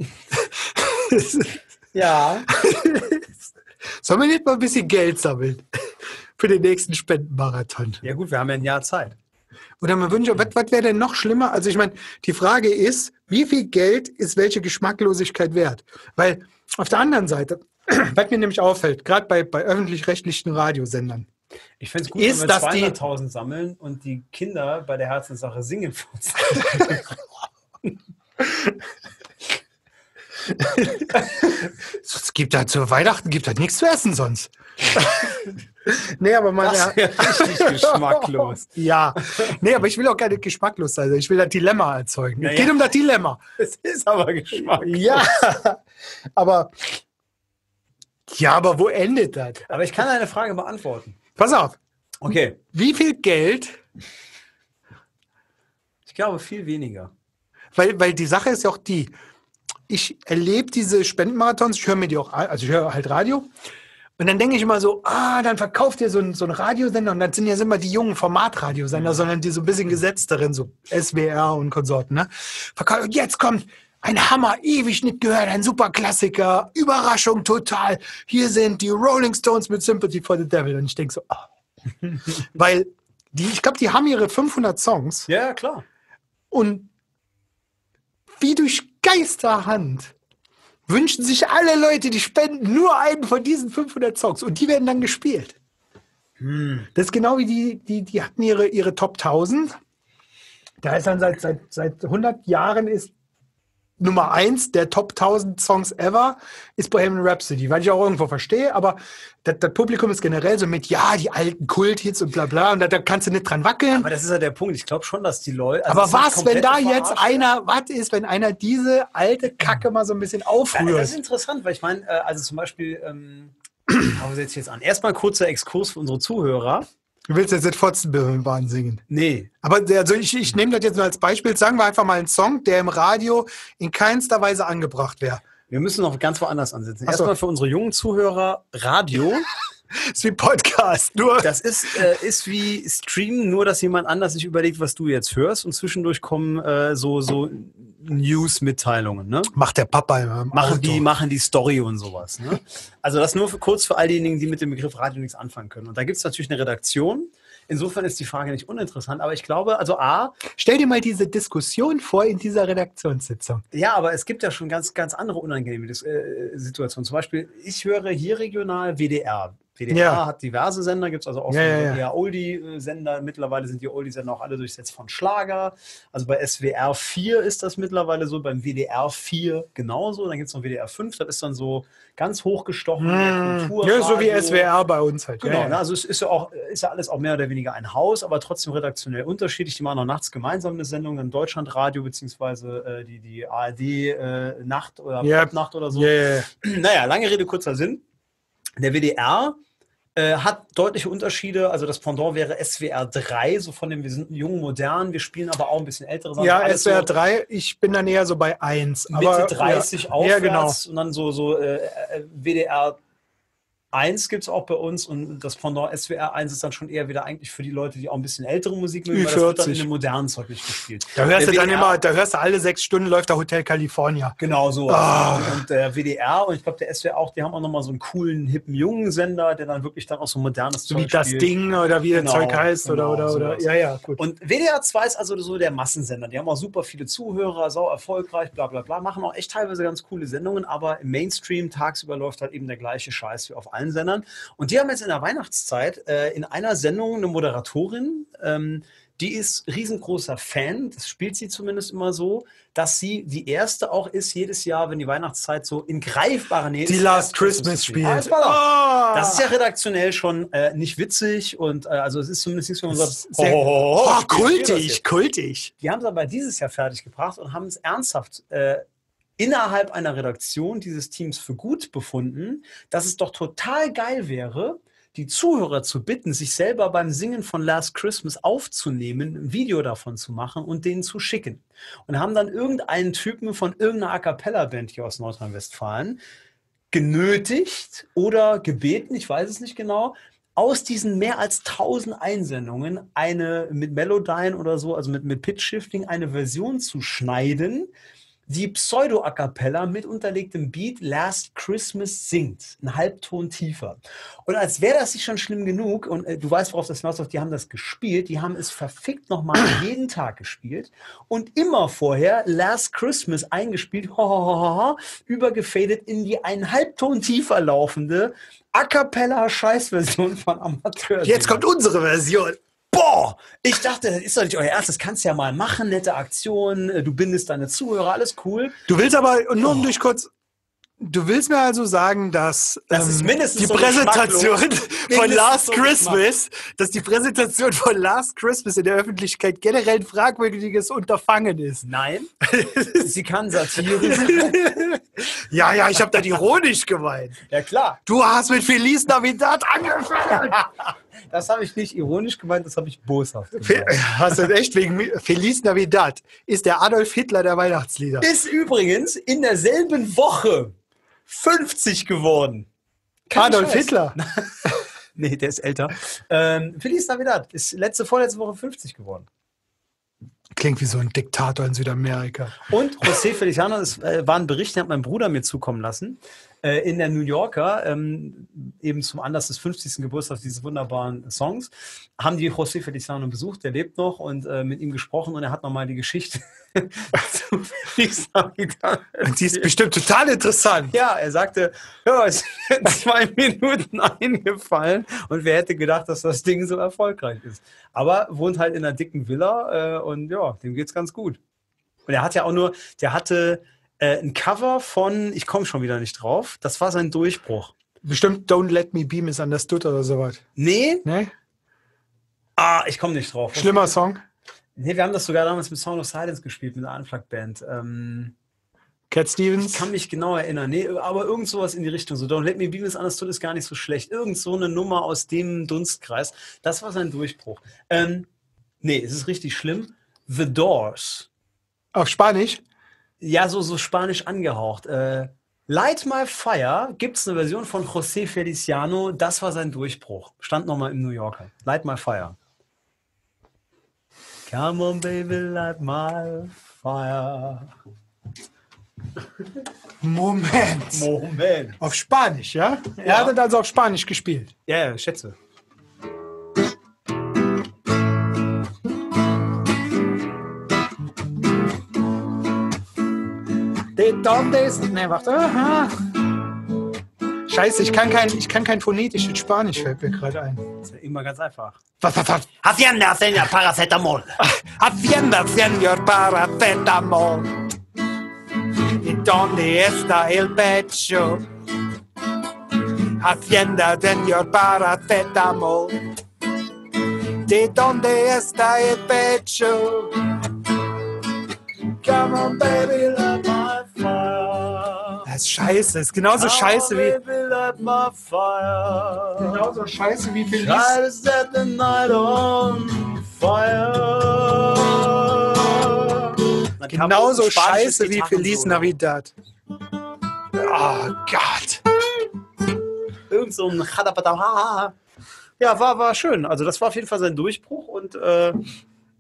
Ja. Sollen wir nicht mal ein bisschen Geld sammeln für den nächsten Spendenmarathon? Ja gut, wir haben ja ein Jahr Zeit. Oder man wünscht, was, was wäre denn noch schlimmer? Also ich meine, die Frage ist, wie viel Geld ist welche Geschmacklosigkeit wert? Weil auf der anderen Seite, was mir nämlich auffällt, gerade bei, bei öffentlich-rechtlichen Radiosendern, Ich fände es gut, Ist wenn wir das die- 200.000 sammeln und die Kinder bei der Herzenssache singen für uns. es gibt halt zu Weihnachten gibt halt nichts zu essen sonst. nee, aber man, Das wäre richtig geschmacklos. Ja, nee, aber ich will auch gar nicht geschmacklos sein. Ich will das Dilemma erzeugen. Naja. Es geht um das Dilemma. Es ist aber geschmacklos. Ja, aber ja, aber wo endet das? Aber ich kann eine Frage beantworten. Pass auf, Okay. wie viel Geld? Ich glaube viel weniger. Weil, weil die Sache ist ja auch die, ich erlebe diese Spendenmarathons, ich höre mir die auch, also ich höre halt Radio. Und dann denke ich immer so, ah, dann verkauft ihr so ein, so ein Radiosender und dann sind ja immer die jungen Formatradiosender, sondern die so ein bisschen gesetzteren, so SWR und Konsorten, ne? Verkauft, und jetzt kommt ein Hammer, ewig nicht gehört, ein super Klassiker, Überraschung total. Hier sind die Rolling Stones mit Sympathy for the Devil. Und ich denke so, ah. Weil die, ich glaube, die haben ihre 500 Songs Ja, klar. und wie durch Geisterhand wünschen sich alle Leute, die spenden, nur einen von diesen 500 Songs und die werden dann gespielt. Das ist genau wie die, die, die hatten ihre, ihre Top 1000. Da ist dann seit, seit, seit 100 Jahren ist Nummer eins der Top 1000 Songs ever ist Bohemian Rhapsody, weil ich auch irgendwo verstehe, aber das, das Publikum ist generell so mit, ja, die alten Kulthits und bla bla, und da, da kannst du nicht dran wackeln. Aber das ist ja der Punkt. Ich glaube schon, dass die Leute. also aber was, wenn da jetzt einer, was ist, wenn einer diese alte Kacke mal so ein bisschen Ja, das ist aufrührt? interessant, weil ich meine, äh, also zum Beispiel, ähm, wo setze ich jetzt an? Erstmal kurzer Exkurs für unsere Zuhörer. Du willst jetzt nicht Fotzenbahn singen. Nee, Aber also ich, ich nehme das jetzt nur als Beispiel. Sagen wir einfach mal einen Song, der im Radio in keinster Weise angebracht wäre. wir müssen noch ganz woanders ansetzen. So. Erstmal für unsere jungen Zuhörer, Radio, Ist wie Podcast, nur. das ist, äh, ist wie Streamen, nur dass jemand anders sich überlegt, was du jetzt hörst und zwischendurch kommen äh, so, so News-Mitteilungen, ne? Macht der Papa immer im Machen Auto. die, machen die Story und sowas. Ne? Also das nur für, kurz für all diejenigen, die mit dem Begriff Radio nichts anfangen können. Und da gibt es natürlich eine Redaktion. Insofern ist die Frage nicht uninteressant, aber ich glaube, also A, Stell dir mal diese Diskussion vor in dieser Redaktionssitzung. Ja, aber es gibt ja schon ganz, ganz andere unangenehme Dis- äh, Situationen. Zum Beispiel, ich höre hier regional WDR. WDR Ja. hat diverse Sender, gibt es also auch Ja, so ja, ja. Oldie-Sender. Mittlerweile sind die Oldie-Sender auch alle durchsetzt von Schlager. Also bei SWR 4 ist das mittlerweile so, beim WDR 4 genauso. Dann gibt es noch WDR 5, das ist dann so ganz hochgestochen. Kulturradio. Ja, so wie SWR bei uns halt. Genau. Ne, also es ist ja auch, ist ja alles auch mehr oder weniger ein Haus, aber trotzdem redaktionell unterschiedlich. Die machen auch nachts gemeinsam eine Sendung, dann Deutschlandradio beziehungsweise äh, die, die ARD äh, Nacht oder Ja. Nacht oder so. Ja. Naja, lange Rede, kurzer Sinn. Der WDR äh, hat deutliche Unterschiede. Also das Pendant wäre SWR 3, so von dem, wir sind jung, modern, wir spielen aber auch ein bisschen ältere Sachen. Ja, SWR so 3, ich bin dann eher so bei 1. Mitte Aber, 30 ja, aufwärts Ja, genau. und dann so, so äh, äh, WDR 1 gibt es auch bei uns und das Pendant SWR 1 ist dann schon eher wieder eigentlich für die Leute, die auch ein bisschen ältere Musik mögen, weil das wird dann in Ü40. dem modernen Zeug nicht gespielt. Da hörst Der du dann WDR immer, da hörst du alle sechs Stunden läuft der Hotel California. Genau so. Ah. Und, der WDR und ich glaube, der SWR auch, die haben auch nochmal so einen coolen, hippen, jungen Sender, der dann wirklich dann auch so modernes So wie Zeug das spielt. Ding oder wie Genau, das Zeug heißt genau, oder, oder, oder. Ja, ja, gut. Und WDR 2 ist also so der Massensender. Die haben auch super viele Zuhörer, sau erfolgreich, bla bla bla, machen auch echt teilweise ganz coole Sendungen, aber im Mainstream tagsüber läuft halt eben der gleiche Scheiß wie auf allen Sendern. Und die haben jetzt in der Weihnachtszeit äh, in einer Sendung eine Moderatorin, ähm, die ist riesengroßer Fan, das spielt sie zumindest immer so, dass sie die erste auch ist jedes Jahr, wenn die Weihnachtszeit so in greifbarer Nähe die ist, Last Christmas spielen. spielt. Also, pass auf. Ah. Das ist ja redaktionell schon äh, nicht witzig und äh, also es ist zumindest nichts, wo man sagt, Oh, das kultig, kultig. Die haben es aber dieses Jahr fertiggebracht und haben es ernsthaft äh, innerhalb einer Redaktion dieses Teams für gut befunden, dass es doch total geil wäre, die Zuhörer zu bitten, sich selber beim Singen von Last Christmas aufzunehmen, ein Video davon zu machen und denen zu schicken. Und haben dann irgendeinen Typen von irgendeiner A Cappella-Band hier aus Nordrhein-Westfalen genötigt oder gebeten, ich weiß es nicht genau, aus diesen mehr als 1000 Einsendungen eine mit Melodyne oder so, also mit, mit Pitch Shifting, eine Version zu schneiden, die Pseudo-A Cappella mit unterlegtem Beat Last Christmas singt, einen Halbton tiefer. Und als wäre das nicht schon schlimm genug, und äh, du weißt, worauf das hinausläuft, die haben das gespielt, die haben es verfickt nochmal jeden Tag gespielt und immer vorher Last Christmas eingespielt, ho, ho, ho, ho, ho, übergefadet in die einen Halbton tiefer laufende A Cappella Scheißversion von Amateur. Jetzt kommt unsere Version. Boah, ich dachte, das ist doch nicht euer Ernst, das kannst du ja mal machen, nette Aktion, äh, du bindest deine Zuhörer, alles cool. Du willst aber, nur um Oh. durch kurz, du willst mir also sagen, dass ähm, Das mindestens die so Präsentation von Last so Christmas, dass die Präsentation von Last Christmas in der Öffentlichkeit generell ein fragwürdiges Unterfangen ist. Nein, sie kann Satire sein. ja, ja, ich habe da ironisch gemeint. Ja klar, Du hast mit Feliz Navidad angefangen. Das habe ich nicht ironisch gemeint, das habe ich boshaft gemeint. Hast du echt wegen Feliz Navidad ist der Adolf Hitler der Weihnachtslieder. Ist übrigens in derselben Woche 50 geworden. Kein Adolf Scheiß. Hitler. Nee, der ist älter. Ähm, Feliz Navidad ist letzte, vorletzte Woche 50 geworden. Klingt wie so ein Diktator in Südamerika. Und José Feliciano, es äh, war ein Bericht, den hat mein Bruder mir zukommen lassen, äh, in der New Yorker, ähm, eben zum Anlass des 50. Geburtstags dieses wunderbaren Songs, haben die José Feliciano besucht, der lebt noch und äh, mit ihm gesprochen und er hat nochmal die Geschichte zu Und die ist bestimmt total interessant. Ja, er sagte, ja, es sind zwei Minuten eingefallen und wer hätte gedacht, dass das Ding so erfolgreich ist. Aber wohnt halt in einer dicken Villa äh, und ja, dem geht's ganz gut. Und er hat ja auch nur, der hatte Äh, ein Cover von, ich komme schon wieder nicht drauf, das war sein Durchbruch. Bestimmt Don't Let Me Be Misunderstood oder sowas. Nee, Ne? ah, ich komme nicht drauf. Schlimmer Song. Nee, wir haben das sogar damals mit Sound of Silence gespielt, mit der Unplugged-Band. Ähm, Cat ich Stevens. kann mich genau erinnern. Nee, aber irgend sowas in die Richtung. So, Don't Let Me Be Misunderstood ist gar nicht so schlecht. Irgend so eine Nummer aus dem Dunstkreis. Das war sein Durchbruch. Ähm, nee, es ist richtig schlimm. The Doors. Auf Spanisch. Ja, so, so spanisch angehaucht. Äh, Light My Fire gibt es eine Version von José Feliciano. Das war sein Durchbruch. Stand nochmal im New Yorker. Light My Fire. Come on, baby, light my fire. Moment. Moment. Auf Spanisch, ja? Er Ja. hat also auf Spanisch gespielt. Ja, ja, schätze. Donde ist. Ne, warte. Aha. Scheiße, ich kann kein, ich kann kein phonetisches Spanisch, fällt mir gerade ein. Das ist ja immer ganz einfach. Was, was, was? Hacienda, señor Paracetamol. Hacienda, señor paracetamol. ¿Y dónde está el pecho? Hacienda, señor paracetamol. ¿De dónde está el pecho? Come on, baby. Das ist scheiße. Ist genauso scheiße wie. Genauso scheiße wie Feliz. Try to set the night on fire. Dann Genauso scheiße wie Feliz. Navidad. Oh Gott. Irgend so ein. Ja, war, war schön. Also das war auf jeden Fall sein Durchbruch und äh,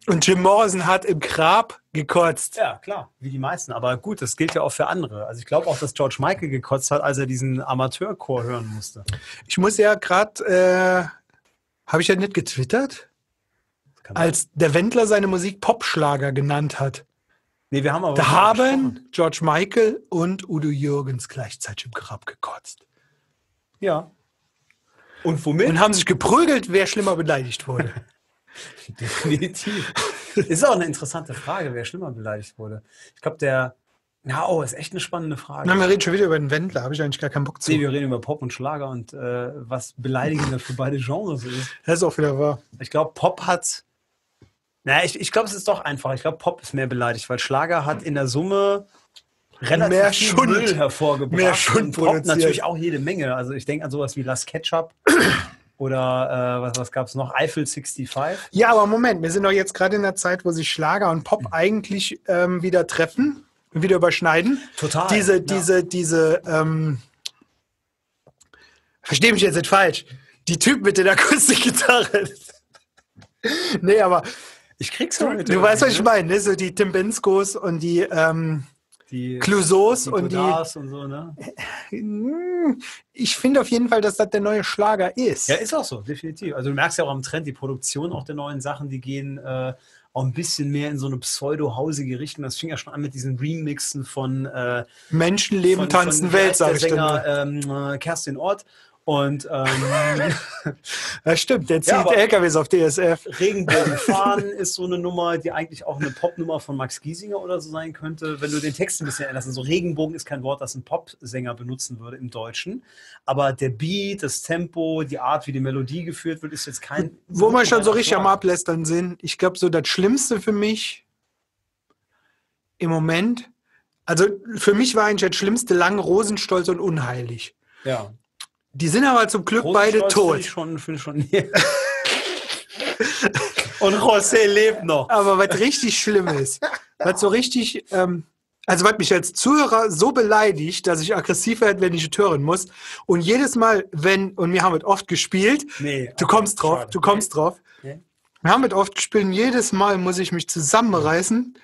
Und Jim Morrison hat im Grab gekotzt. ja, klar, wie die meisten. Aber gut, das gilt ja auch für andere. Also ich glaube auch, dass George Michael gekotzt hat, als er diesen Amateurchor hören musste. Ich muss ja gerade, äh, habe ich ja nicht getwittert, als der Wendler seine Musik Popschlager genannt hat. nee, wir haben aber Da drüber gesprochen. haben George Michael und Udo Jürgens gleichzeitig im Grab gekotzt. Ja. Und womit? Und haben sich geprügelt, wer schlimmer beleidigt wurde. Definitiv. Ist auch eine interessante Frage, wer schlimmer beleidigt wurde. Ich glaube, der. Ja, oh, ist echt eine spannende Frage. Na, wir reden schon wieder über den Wendler, habe ich eigentlich gar keinen Bock zu. Nee, wir reden über Pop und Schlager und äh, was beleidigender für beide Genres ist. Das ist auch wieder wahr. Ich glaube, Pop hat. Na, ich, ich glaube, es ist doch einfach. Ich glaube, Pop ist mehr beleidigt, weil Schlager hat in der Summe relativ Mehr viel Schund. Müll hervorgebracht. Mehr Schund und Pop natürlich auch jede Menge. Also ich denke an sowas wie Las Ketchup oder äh, was, was gab es noch? Eiffel 65. Ja, aber Moment, wir sind doch jetzt gerade in der Zeit, wo sich Schlager und Pop eigentlich ähm, wieder treffen, wieder überschneiden. Total. Diese, ja. diese, diese, ähm, verstehe mich jetzt nicht falsch. Die Typen mit den Akustikgitarren. nee, aber Ich krieg's du, heute du weißt, was ich irgendwie, meine, ne? So die Tim Benskos und die ähm, Die Clouseaus die und die. Und so, ne? Hm, Ich finde auf jeden Fall, dass das der neue Schlager ist. Ja, ist auch so, definitiv. Also du merkst ja auch am Trend, die Produktion auch der neuen Sachen, die gehen äh, auch ein bisschen mehr in so eine pseudo-hausige Richtung. Das fing ja schon an mit diesen Remixen von äh, Menschen leben, von, tanzen, von, Welt, sage ich Sänger, ähm, äh, Kerstin Ort. Und ähm, Ja, stimmt, der zieht Ja, LKWs auf DSF. Regenbogen fahren ist so eine Nummer, die eigentlich auch eine Popnummer von Max Giesinger oder so sein könnte, wenn du den Text ein bisschen änderst. Also Regenbogen ist kein Wort, das ein Popsänger benutzen würde im Deutschen. Aber der Beat, das Tempo, die Art, wie die Melodie geführt wird, ist jetzt kein. Wo wir schon so richtig am. Ablästern sind, ich glaube, so das Schlimmste für mich im Moment, also für mich war eigentlich das Schlimmste lang Rosenstolz und Unheilig. Ja. Die sind aber zum Glück beide Rosenstolz Finde ich tot. schon, finde ich schon. Und José lebt noch. Aber was richtig schlimm ist, was so richtig, ähm, also was mich als Zuhörer so beleidigt, dass ich aggressiv werde, wenn ich hören muss. Und jedes Mal, wenn, und wir haben es oft gespielt, Nee, du kommst drauf, schade. du kommst drauf. Nee. Wir haben es oft gespielt und jedes Mal muss ich mich zusammenreißen,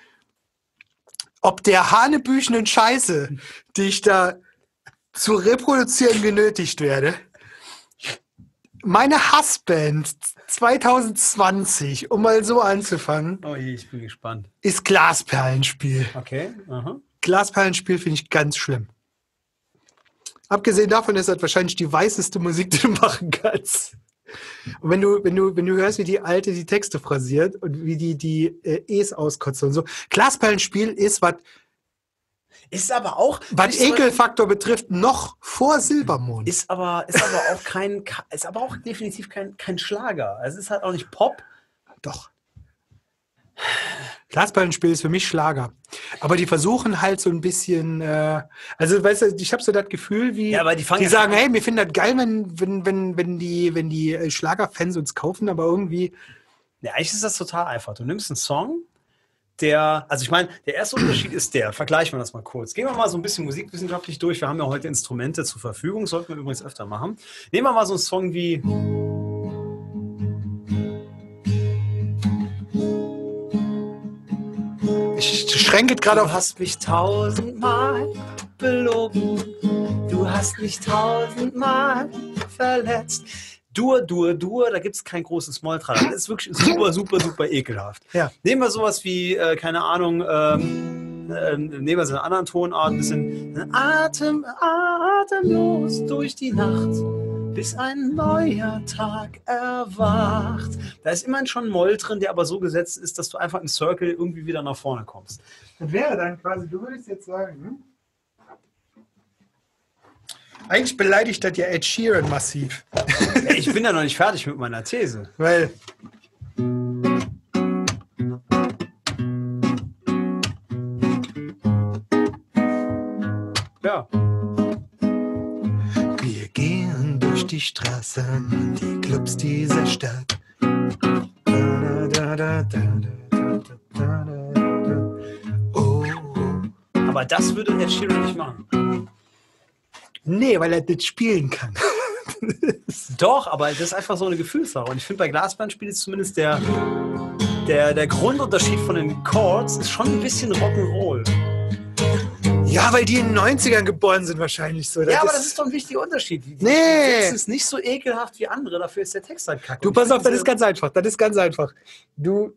ob der hanebüchenen Scheiße, die ich da zu reproduzieren genötigt werde. Meine Hassband 2020, um mal so anzufangen, Oh je, ich bin gespannt. ist Glasperlenspiel. Okay. Aha. Glasperlenspiel finde ich ganz schlimm. Abgesehen davon ist das wahrscheinlich die weißeste Musik, die du machen kannst. Und wenn du, wenn du, wenn du hörst, wie die Alte die Texte phrasiert und wie die die äh, E's auskotzt und so. Glasperlenspiel ist was. Ist aber auch. Was so- Ekelfaktor betrifft, noch vor Silbermond. Ist aber, ist aber auch kein, ist aber auch definitiv kein, kein Schlager. Es ist halt auch nicht Pop. Doch. Glasballenspiel ist für mich Schlager. Aber die versuchen halt so ein bisschen, äh, also weißt du, ich habe so das Gefühl, wie Ja, aber die fangen die ja sagen, an. hey, wir finden das geil, wenn, wenn, wenn, wenn die, wenn die äh, Schlagerfans uns kaufen, aber irgendwie, Ja, eigentlich ist das total einfach. Du nimmst einen Song, der, also ich meine, der erste Unterschied ist der, vergleichen wir das mal kurz. Gehen wir mal so ein bisschen musikwissenschaftlich durch. Wir haben ja heute Instrumente zur Verfügung, sollten wir übrigens öfter machen. Nehmen wir mal so einen Song wie. ich schränke gerade Du auf. hast mich tausendmal belogen, du hast mich tausendmal verletzt. Dur, dur, dur, da gibt es kein großes Moll dran. Das ist wirklich super, super, super ekelhaft. Ja. Nehmen wir sowas wie, äh, keine Ahnung, ähm, ähm, nehmen wir so einen anderen Tonart, ein bisschen Atem, atemlos durch die Nacht, bis ein neuer Tag erwacht. Da ist immerhin schon ein Moll drin, der aber so gesetzt ist, dass du einfach im Circle irgendwie wieder nach vorne kommst. Das wäre dann quasi, du würdest jetzt sagen, hm? Eigentlich beleidigt das ja Ed Sheeran massiv. Ich bin ja noch nicht fertig mit meiner These. Weil. Ja. Wir gehen durch die Straßen, die Clubs dieser Stadt. Da, da, da, da, da, Aber das würde Ed Sheeran nicht machen. Nee, weil er das spielen kann. Doch, aber das ist einfach so eine Gefühlssache. Und ich finde, bei Glasbandspiel ist zumindest der, der, der Grundunterschied von den Chords ist schon ein bisschen Rock'n'Roll. Ja, weil die in den 90ern geboren sind wahrscheinlich so. Ja, aber das ist doch ein wichtiger Unterschied. Die, Nee. Sätze ist nicht so ekelhaft wie andere, dafür ist der Text halt kacke. Du, pass auf, das ist ganz einfach. Das ist ganz einfach. Du,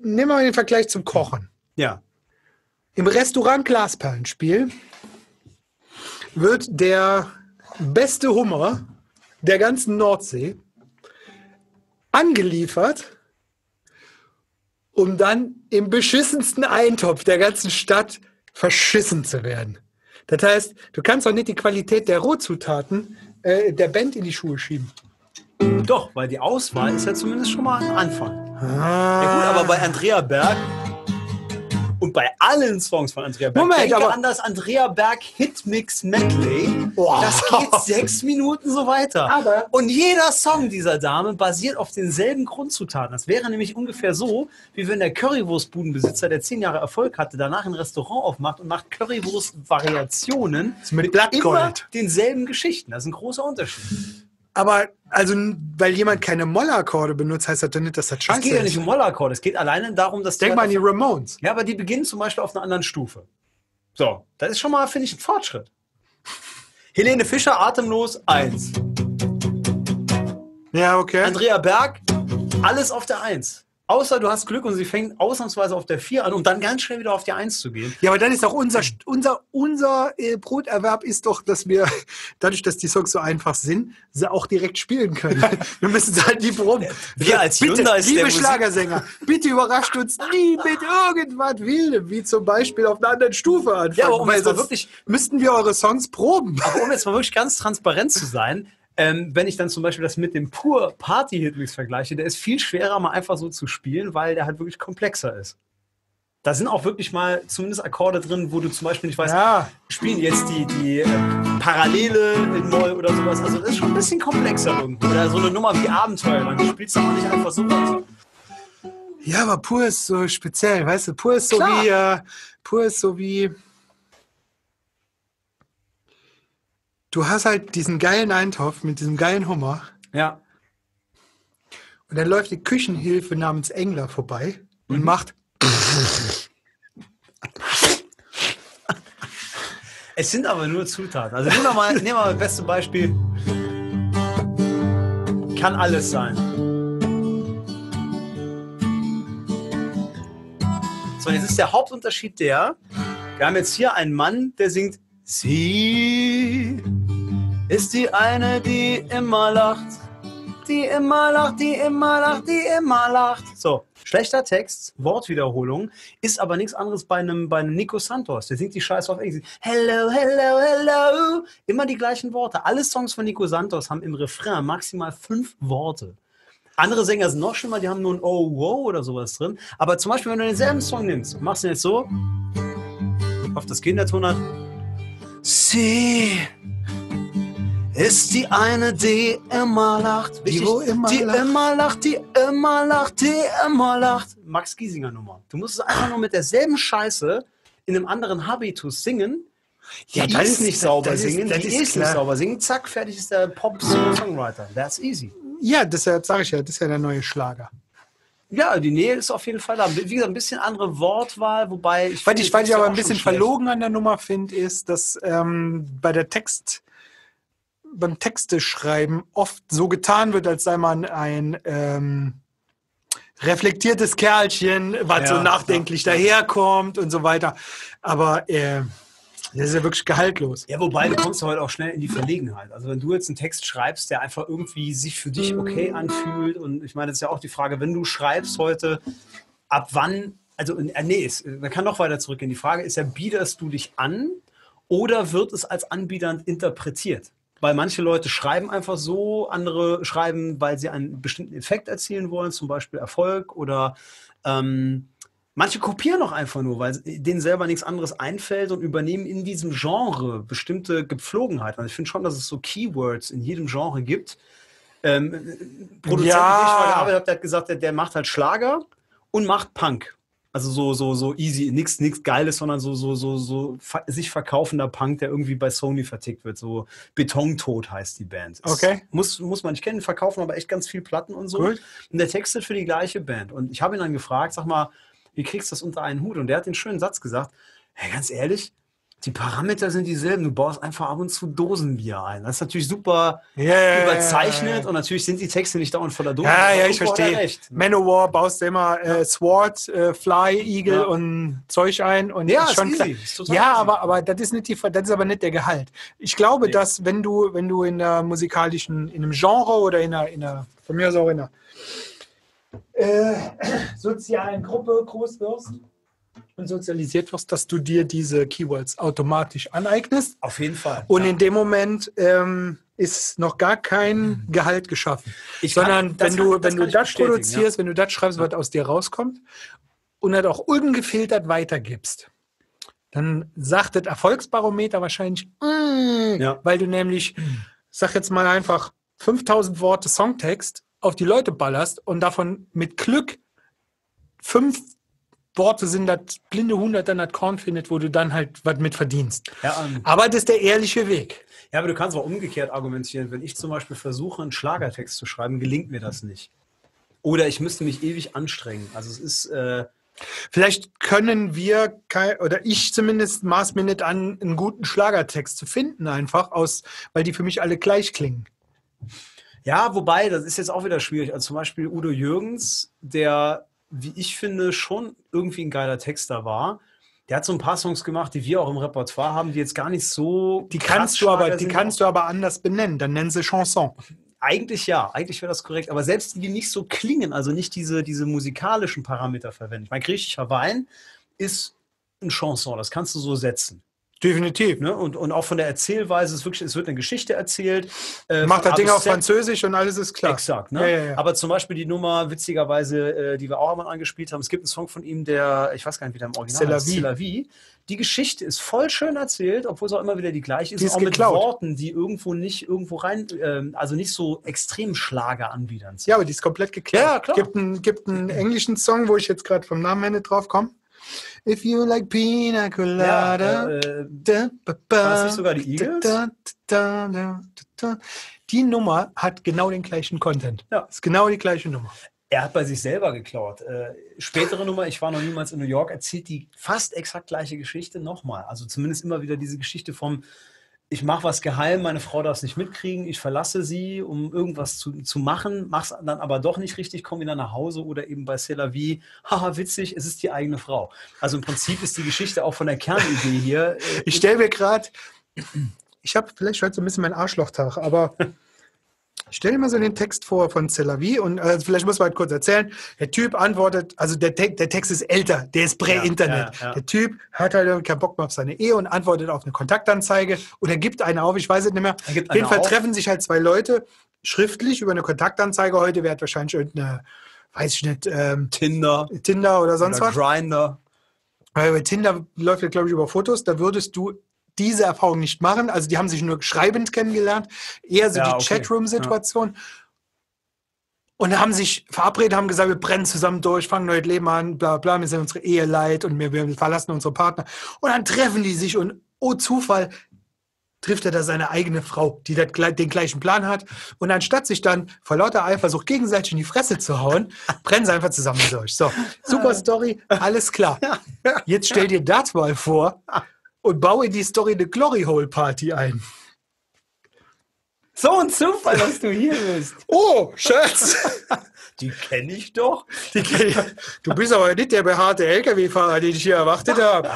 nimm mal den Vergleich zum Kochen. Ja. Im Restaurant Glasperlenspiel wird der beste Hummer der ganzen Nordsee angeliefert, um dann im beschissensten Eintopf der ganzen Stadt verschissen zu werden. Das heißt, du kannst doch nicht die Qualität der Rohzutaten äh, der Band in die Schuhe schieben. Doch, weil die Auswahl ist ja zumindest schon mal ein Anfang. Ah. Ja gut, aber bei Andrea Berg und bei allen Songs von Andrea Berg, Moment, denke aber- an das Andrea Berg Hitmix Medley. Boah. Das geht sechs Minuten so weiter. Aber- und jeder Song dieser Dame basiert auf denselben Grundzutaten. Das wäre nämlich ungefähr so, wie wenn der Currywurstbudenbesitzer, der zehn Jahre Erfolg hatte, danach ein Restaurant aufmacht und macht Currywurst-Variationen Mit immer Blattgold. denselben Geschichten. Das ist ein großer Unterschied. Aber also, weil jemand keine Mollakkorde benutzt, heißt das doch nicht, dass das scheiße Es geht ja ist. nicht um Mollakkorde. Es geht alleine darum, dass Denk du mal an die Ramones. Ja, aber die beginnen zum Beispiel auf einer anderen Stufe. So, das ist schon mal, finde ich, ein Fortschritt. Helene Fischer, atemlos, eins. Ja, okay. Andrea Berg, alles auf der Eins. Außer du hast Glück und sie fängt ausnahmsweise auf der vier an, um dann ganz schnell wieder auf die Eins zu gehen. Ja, aber dann ist auch unser, unser, unser äh, Broterwerb ist doch, dass wir, dadurch, dass die Songs so einfach sind, sie auch direkt spielen können. wir müssen sie halt nie rum. Wir als bitte, Hyundai ist liebe Schlagersänger, bitte überrascht uns nie mit irgendwas Wildem, wie zum Beispiel auf einer anderen Stufe anfangen. Ja, aber um jetzt mal wirklich- müssten wir eure Songs proben. Aber um jetzt mal wirklich ganz transparent zu sein, ähm, wenn ich dann zum Beispiel das mit dem pur Party-Hitmix vergleiche, der ist viel schwerer, mal einfach so zu spielen, weil der halt wirklich komplexer ist. Da sind auch wirklich mal zumindest Akkorde drin, wo du zum Beispiel nicht weißt, Ja. spielen jetzt die, die äh, Parallele in Moll oder sowas. Also das ist schon ein bisschen komplexer irgendwo. Oder so eine Nummer wie Abenteuerland. Du spielst aber nicht einfach so. was. Ja, aber pur ist so speziell, weißt du? Pur ist so Klar. wie, äh, pur ist so wie. Du hast halt diesen geilen Eintopf mit diesem geilen Hummer Ja. und dann läuft die Küchenhilfe namens Engler vorbei Mhm. und macht. Es sind aber nur Zutaten. Also nehmen wir mal, nehmen wir mal das beste Beispiel. Kann alles sein. So, jetzt ist der Hauptunterschied der, wir haben jetzt hier einen Mann, der singt Sie ist die eine, die immer lacht. die immer lacht, die immer lacht, die immer lacht. So, schlechter Text, Wortwiederholung, ist aber nichts anderes bei einem, bei Nico Santos. Der singt die Scheiße auf Englisch. Hello, hello, hello. Immer die gleichen Worte. Alle Songs von Nico Santos haben im Refrain maximal fünf Worte. Andere Sänger sind noch schlimmer, die haben nur ein Oh, wow oder sowas drin. Aber zum Beispiel, wenn du denselben Song nimmst, machst du jetzt so, auf das Kinderton hat. Sie ist die eine, die immer lacht. Die, wo immer die lacht. immer lacht, die immer lacht, die immer lacht. Max Giesinger Nummer. Du musst es einfach nur mit derselben Scheiße in einem anderen Habitus singen. Die Ja, das ist nicht sauber das ist- singen, das die ist ist, nicht sauber singen. Zack, fertig ist der Pop-Singer-Songwriter. That's easy. Ja, das ja, sage ich ja, das ist ja der neue Schlager. Ja, die Nähe ist auf jeden Fall da. Wie gesagt, ein bisschen andere Wortwahl, wobei ich. Finde, ich, die ich aber ein bisschen verlogen an der Nummer finde, ist, dass ähm, bei der Text, beim Texteschreiben oft so getan wird, als sei man ein ähm, reflektiertes Kerlchen, was Ja, so nachdenklich ja, daherkommt und so weiter. Aber äh, das ist ja wirklich gehaltlos. Ja, wobei du kommst ja heute auch schnell in die Verlegenheit. Also wenn du jetzt einen Text schreibst, der einfach irgendwie sich für dich okay anfühlt und ich meine, das ist ja auch die Frage, wenn du schreibst heute, ab wann, also äh, nee, es, man kann noch weiter zurückgehen. Die Frage ist ja, biederst du dich an oder wird es als anbiedernd interpretiert? Weil manche Leute schreiben einfach so, andere schreiben, weil sie einen bestimmten Effekt erzielen wollen, zum Beispiel Erfolg oder ähm, Manche kopieren auch einfach nur, weil denen selber nichts anderes einfällt und übernehmen in diesem Genre bestimmte Gepflogenheiten. Also ich finde schon, dass es so Keywords in jedem Genre gibt. Ähm, Produzent, Ja. dem ich mal gearbeitet habe, der hat gesagt, der, der macht halt Schlager und macht Punk. Also so, so, so easy, nichts nichts Geiles, sondern so, so, so, so sich verkaufender Punk, der irgendwie bei Sony vertickt wird. So Betontod heißt die Band. Ist- Okay. Muss, muss man nicht kennen, verkaufen aber echt ganz viel Platten und so. Gut. Und der textet für die gleiche Band. Und ich habe ihn dann gefragt, sag mal, wie kriegst du das unter einen Hut? Und der hat den schönen Satz gesagt, hey, ganz ehrlich, die Parameter sind dieselben, du baust einfach ab und zu Dosenbier ein. Das ist natürlich super ja, überzeichnet ja. und natürlich sind die Texte nicht dauernd voller Dosen. Ja, ja, ich er verstehe. Manowar baust du immer äh, Sword, äh, Fly, Eagle Ja. und Zeug ein und Ja, schon easy. klar. Ja, easy. aber, aber das ist nicht die, das ist aber nicht der Gehalt. Ich glaube, Nee. dass wenn du, wenn du in der musikalischen, in einem Genre oder in einer, in einer von mir aus auch in einer äh, sozialen Gruppe groß wirst und sozialisiert wirst, dass du dir diese Keywords automatisch aneignest. Auf jeden Fall. Und ja. in dem Moment ähm, ist noch gar kein Gehalt geschaffen. Ich kann- Sondern das wenn kann- du, das wenn kann du das produzierst, wenn du das schreibst, was aus dir rauskommt und das auch ungefiltert weitergibst, dann sagt das Erfolgsbarometer wahrscheinlich, mm, Ja. weil du nämlich, sag jetzt mal einfach, 5000 Worte Songtext auf die Leute ballerst und davon mit Glück fünf Worte sind das blinde das dann das Korn findet, wo du dann halt was mit verdienst. Ja, ähm, Aber das ist der ehrliche Weg. ja, aber du kannst auch umgekehrt argumentieren. Wenn ich zum Beispiel versuche, einen Schlagertext zu schreiben, gelingt mir das nicht. Oder ich müsste mich ewig anstrengen. Also es ist, äh, Vielleicht können wir, oder ich zumindest, maß mir nicht an, einen guten Schlagertext zu finden, einfach aus, weil die für mich alle gleich klingen. Ja, wobei, das ist jetzt auch wieder schwierig. Also zum Beispiel Udo Jürgens, der, wie ich finde, schon irgendwie ein geiler Texter war. Der hat so ein paar Songs gemacht, die wir auch im Repertoire haben, die jetzt gar nicht so. Die kannst du aber, die kannst du aber anders benennen. Dann nennen sie Chanson. Eigentlich ja, eigentlich wäre das korrekt. Aber selbst die, die nicht so klingen, also nicht diese, diese musikalischen Parameter verwenden. Ich meine, griechischer Wein ist ein Chanson, das kannst du so setzen. Definitiv. Ne? Und, und auch von der Erzählweise ist wirklich, es wird eine Geschichte erzählt. Äh, Macht das Ding auf. Französisch und alles ist klar. Exakt, ne? Ja, ja, ja. Aber zum Beispiel die Nummer, witzigerweise, äh, die wir auch einmal angespielt haben, es gibt einen Song von ihm, der, ich weiß gar nicht, wie der im Original vie. C'est la vie. Die Geschichte ist voll schön erzählt, obwohl es auch immer wieder die gleiche ist. Die ist auch mit geklaut. Worten, die irgendwo nicht irgendwo rein, ähm, also nicht so extrem Schlager anbiedern. Ja, aber die ist komplett geklärt. Ja, klar. Gibt einen, gibt einen englischen Song, wo ich jetzt gerade vom Namen her nicht drauf komme. If you like pina ja colada. äh, da, ba, ba, War das nicht sogar die Eagles? da, da, da, da, da. Die Nummer hat genau den gleichen Content. Ja. Ist genau die gleiche Nummer. er hat bei sich selber geklaut. Äh, spätere Nummer, ich war noch niemals in New York, erzählt die fast exakt gleiche Geschichte nochmal. Also zumindest immer wieder diese Geschichte vom, ich mache was geheim, meine Frau darf es nicht mitkriegen, ich verlasse sie, um irgendwas zu, zu machen, mach's dann aber doch nicht richtig, komme wieder nach Hause oder eben bei C'est la vie, haha, witzig, es ist die eigene Frau. Also im Prinzip ist die Geschichte auch von der Kernidee hier. äh, Ich stelle mir gerade, ich habe vielleicht heute so ein bisschen meinen Arschlochtag, aber Stell dir mal so den Text vor von Celavi und äh, vielleicht muss man halt kurz erzählen. Der Typ antwortet, also der, Te der Text ist älter, der ist prä-Internet. Ja, ja, ja. Der Typ hat halt keinen Bock mehr auf seine Ehe und antwortet auf eine Kontaktanzeige oder gibt eine auf, ich weiß es nicht mehr. Auf jeden Fall auf. treffen sich halt zwei Leute schriftlich über eine Kontaktanzeige. Heute wäre wahrscheinlich irgendeine, weiß ich nicht, ähm, Tinder, Tinder oder sonst oder was. Grinder. Weil bei Tinder läuft ja, glaube ich, über Fotos. Da würdest du diese Erfahrung nicht machen. Also die haben sich nur schreibend kennengelernt. Eher so Ja, die okay. Chatroom-Situation. Und haben sich verabredet, haben gesagt, wir brennen zusammen durch, fangen neues Leben an, bla bla, wir sind unsere Ehe leid und wir, wir verlassen unsere Partner. Und dann treffen die sich und, oh Zufall, trifft er da seine eigene Frau, die das, den gleichen Plan hat. Und anstatt sich dann vor lauter Eifersucht gegenseitig in die Fresse zu hauen, brennen sie einfach zusammen durch. So, super Story, alles klar. Jetzt stell dir das mal vor und baue in die Story eine Glory Hole Party ein. So ein Zufall, dass du hier bist. Oh, Schatz! Die kenne ich doch. Die- Du bist aber nicht der behaarte LKW-Fahrer, den ich hier erwartet habe.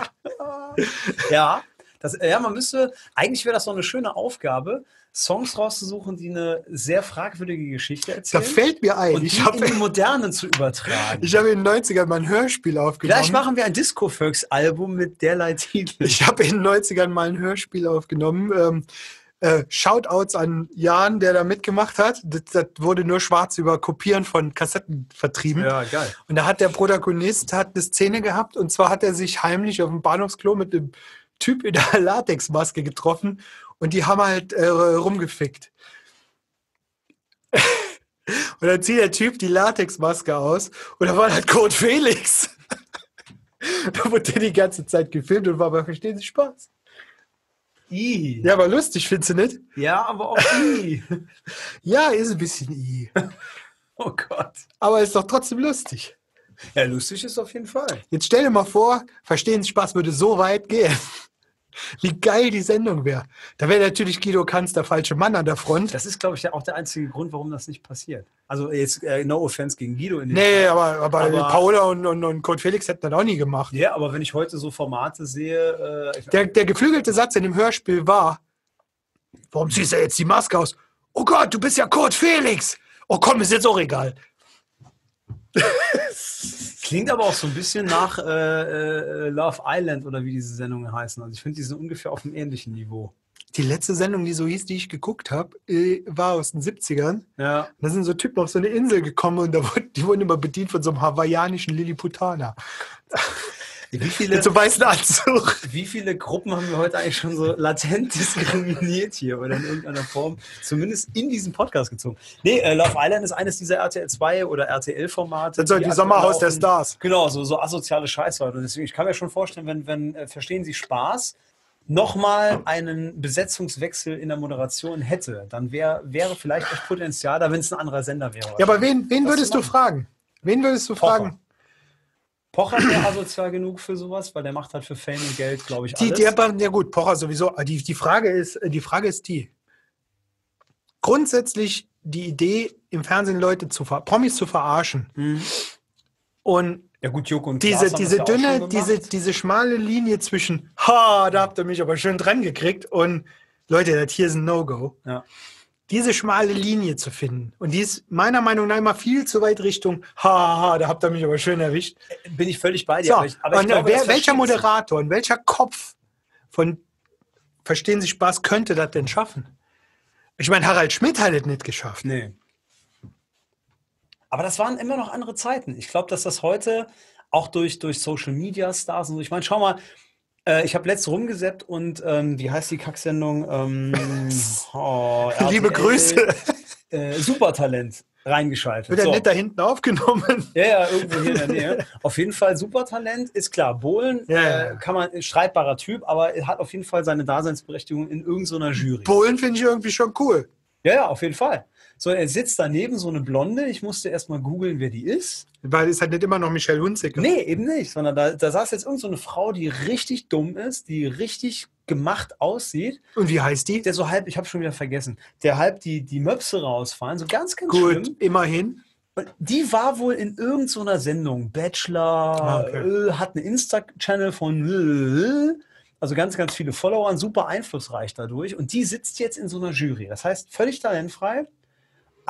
Ja, das, ja, man müsste, eigentlich wäre das so eine schöne Aufgabe, Songs rauszusuchen, die eine sehr fragwürdige Geschichte Da erzählen. fällt mir ein, und ich habe in die Modernen zu übertragen. ich hab in den 90ern mal ein Hörspiel aufgenommen. Vielleicht machen wir ein Disco-Folks-Album mit derlei Titeln. Ich habe in den 90ern mal ein Hörspiel aufgenommen. Ähm, äh, Shoutouts an Jan, der da mitgemacht hat. Das, das wurde nur schwarz über Kopieren von Kassetten vertrieben. Ja, geil. Und da hat der Protagonist hat eine Szene gehabt und zwar hat er sich heimlich auf dem Bahnhofsklo mit dem Typ in der Latexmaske getroffen und die haben halt äh, rumgefickt. und dann zieht der Typ die Latexmaske aus und da war halt Code Felix. da wurde der die ganze Zeit gefilmt und war bei Verstehen Sie Spaß. I. Ja, war lustig, findest du nicht? Ja, aber auch I. Ja, ist ein bisschen i. Oh Gott. Aber ist doch trotzdem lustig. Ja, lustig ist auf jeden Fall. Jetzt stell dir mal vor, Verstehen Sie Spaß würde so weit gehen. Wie geil die Sendung wäre. Da wäre natürlich Guido Kanz der falsche Mann an der Front. Das ist, glaube ich, auch der einzige Grund, warum das nicht passiert. Also jetzt, äh, no offense gegen Guido. Nee, aber, aber, Aber- Paula und, und, und Code Felix hätten das auch nie gemacht. Ja, aber wenn ich heute so Formate sehe, äh, Der, der geflügelte Satz in dem Hörspiel war, warum ziehst du jetzt die Maske aus? Oh Gott, du bist ja Code Felix. Oh komm, ist jetzt auch egal. klingt aber auch so ein bisschen nach äh, äh, Love Island oder wie diese Sendungen heißen. Also ich finde, die sind ungefähr auf einem ähnlichen Niveau. Die letzte Sendung, die so hieß, die ich geguckt habe, äh, war aus den 70ern. Ja. Da sind so Typen auf so eine Insel gekommen und da wurden, die wurden immer bedient von so einem hawaiianischen Lilliputaner. Wie viele, einem weißen Anzug. wie viele Gruppen haben wir heute eigentlich schon so latent diskriminiert hier oder in irgendeiner Form, zumindest in diesen Podcast gezogen? Nee, äh, Love Island ist eines dieser RTL 2 oder RTL-Formate. Das ist halt die Sommerhaus der Stars. Genau, so, so asoziale Scheiße. Und deswegen, ich kann mir schon vorstellen, wenn, wenn äh, Verstehen Sie Spaß nochmal einen Besetzungswechsel in der Moderation hätte, dann wär, wäre vielleicht echt Potenzial da, wenn es ein anderer Sender wäre. Ja, aber wen, wen würdest du fragen? Wen würdest du Pocher. fragen? Pocher wäre asozial genug für sowas, weil der macht halt für Fame und Geld, glaube ich, Die, alles. die, aber, ja gut, Pocher sowieso. Die, die, Frage ist, die Frage ist die. Grundsätzlich die Idee, im Fernsehen Leute zu ver Promis zu verarschen. Mhm. Und Ja gut, Joko und diese, diese ja dünne, diese, diese schmale Linie zwischen, ha, da habt ihr mich aber schön dran gekriegt und Leute, das hier ist ein No-Go. Ja. Diese schmale Linie zu finden. Und die ist meiner Meinung nach immer viel zu weit Richtung, ha, ha, ha, da habt ihr mich aber schön erwischt. Bin ich völlig bei dir. So, aber ich, aber ich und glaube, wer, welcher. Moderator und welcher Kopf von Verstehen Sie Spaß könnte das denn schaffen? Ich meine, Harald Schmidt hat es nicht geschafft. Nee. Aber das waren immer noch andere Zeiten. Ich glaube, dass das heute auch durch, durch Social Media Stars und so, ich meine, schau mal, äh, ich habe letzt rumgesäppt und ähm, wie heißt die Kacksendung? Ähm, oh, Liebe Grüße. Äh, Supertalent reingeschaltet. Wird er So. nicht da hinten aufgenommen? Ja, ja, irgendwo hier in der Nähe. Auf jeden Fall Supertalent, ist klar. Bohlen Ja. Äh, kann man, streitbarer Typ, aber er hat auf jeden Fall seine Daseinsberechtigung in irgendeiner Jury. Bohlen finde ich irgendwie schon cool. Ja, ja, auf jeden Fall. So, er sitzt daneben, so eine Blonde. Ich musste erst mal googeln, wer die ist. Weil es halt nicht immer noch Michelle Hunziker. Nee, eben nicht, sondern da, da saß jetzt irgendeine so eine Frau, die richtig dumm ist, die richtig gemacht aussieht, Und wie heißt die? der so halb, ich habe schon wieder vergessen, der halb die, die Möpse rausfallen, so ganz, ganz Gut, schlimm. immerhin. Und die war wohl in irgendeiner Sendung, Bachelor, Ah, okay. äh, hat einen Insta-Channel von, äh, also ganz, ganz viele Follower, super einflussreich dadurch. Und die sitzt jetzt in so einer Jury. Das heißt, völlig talentfrei.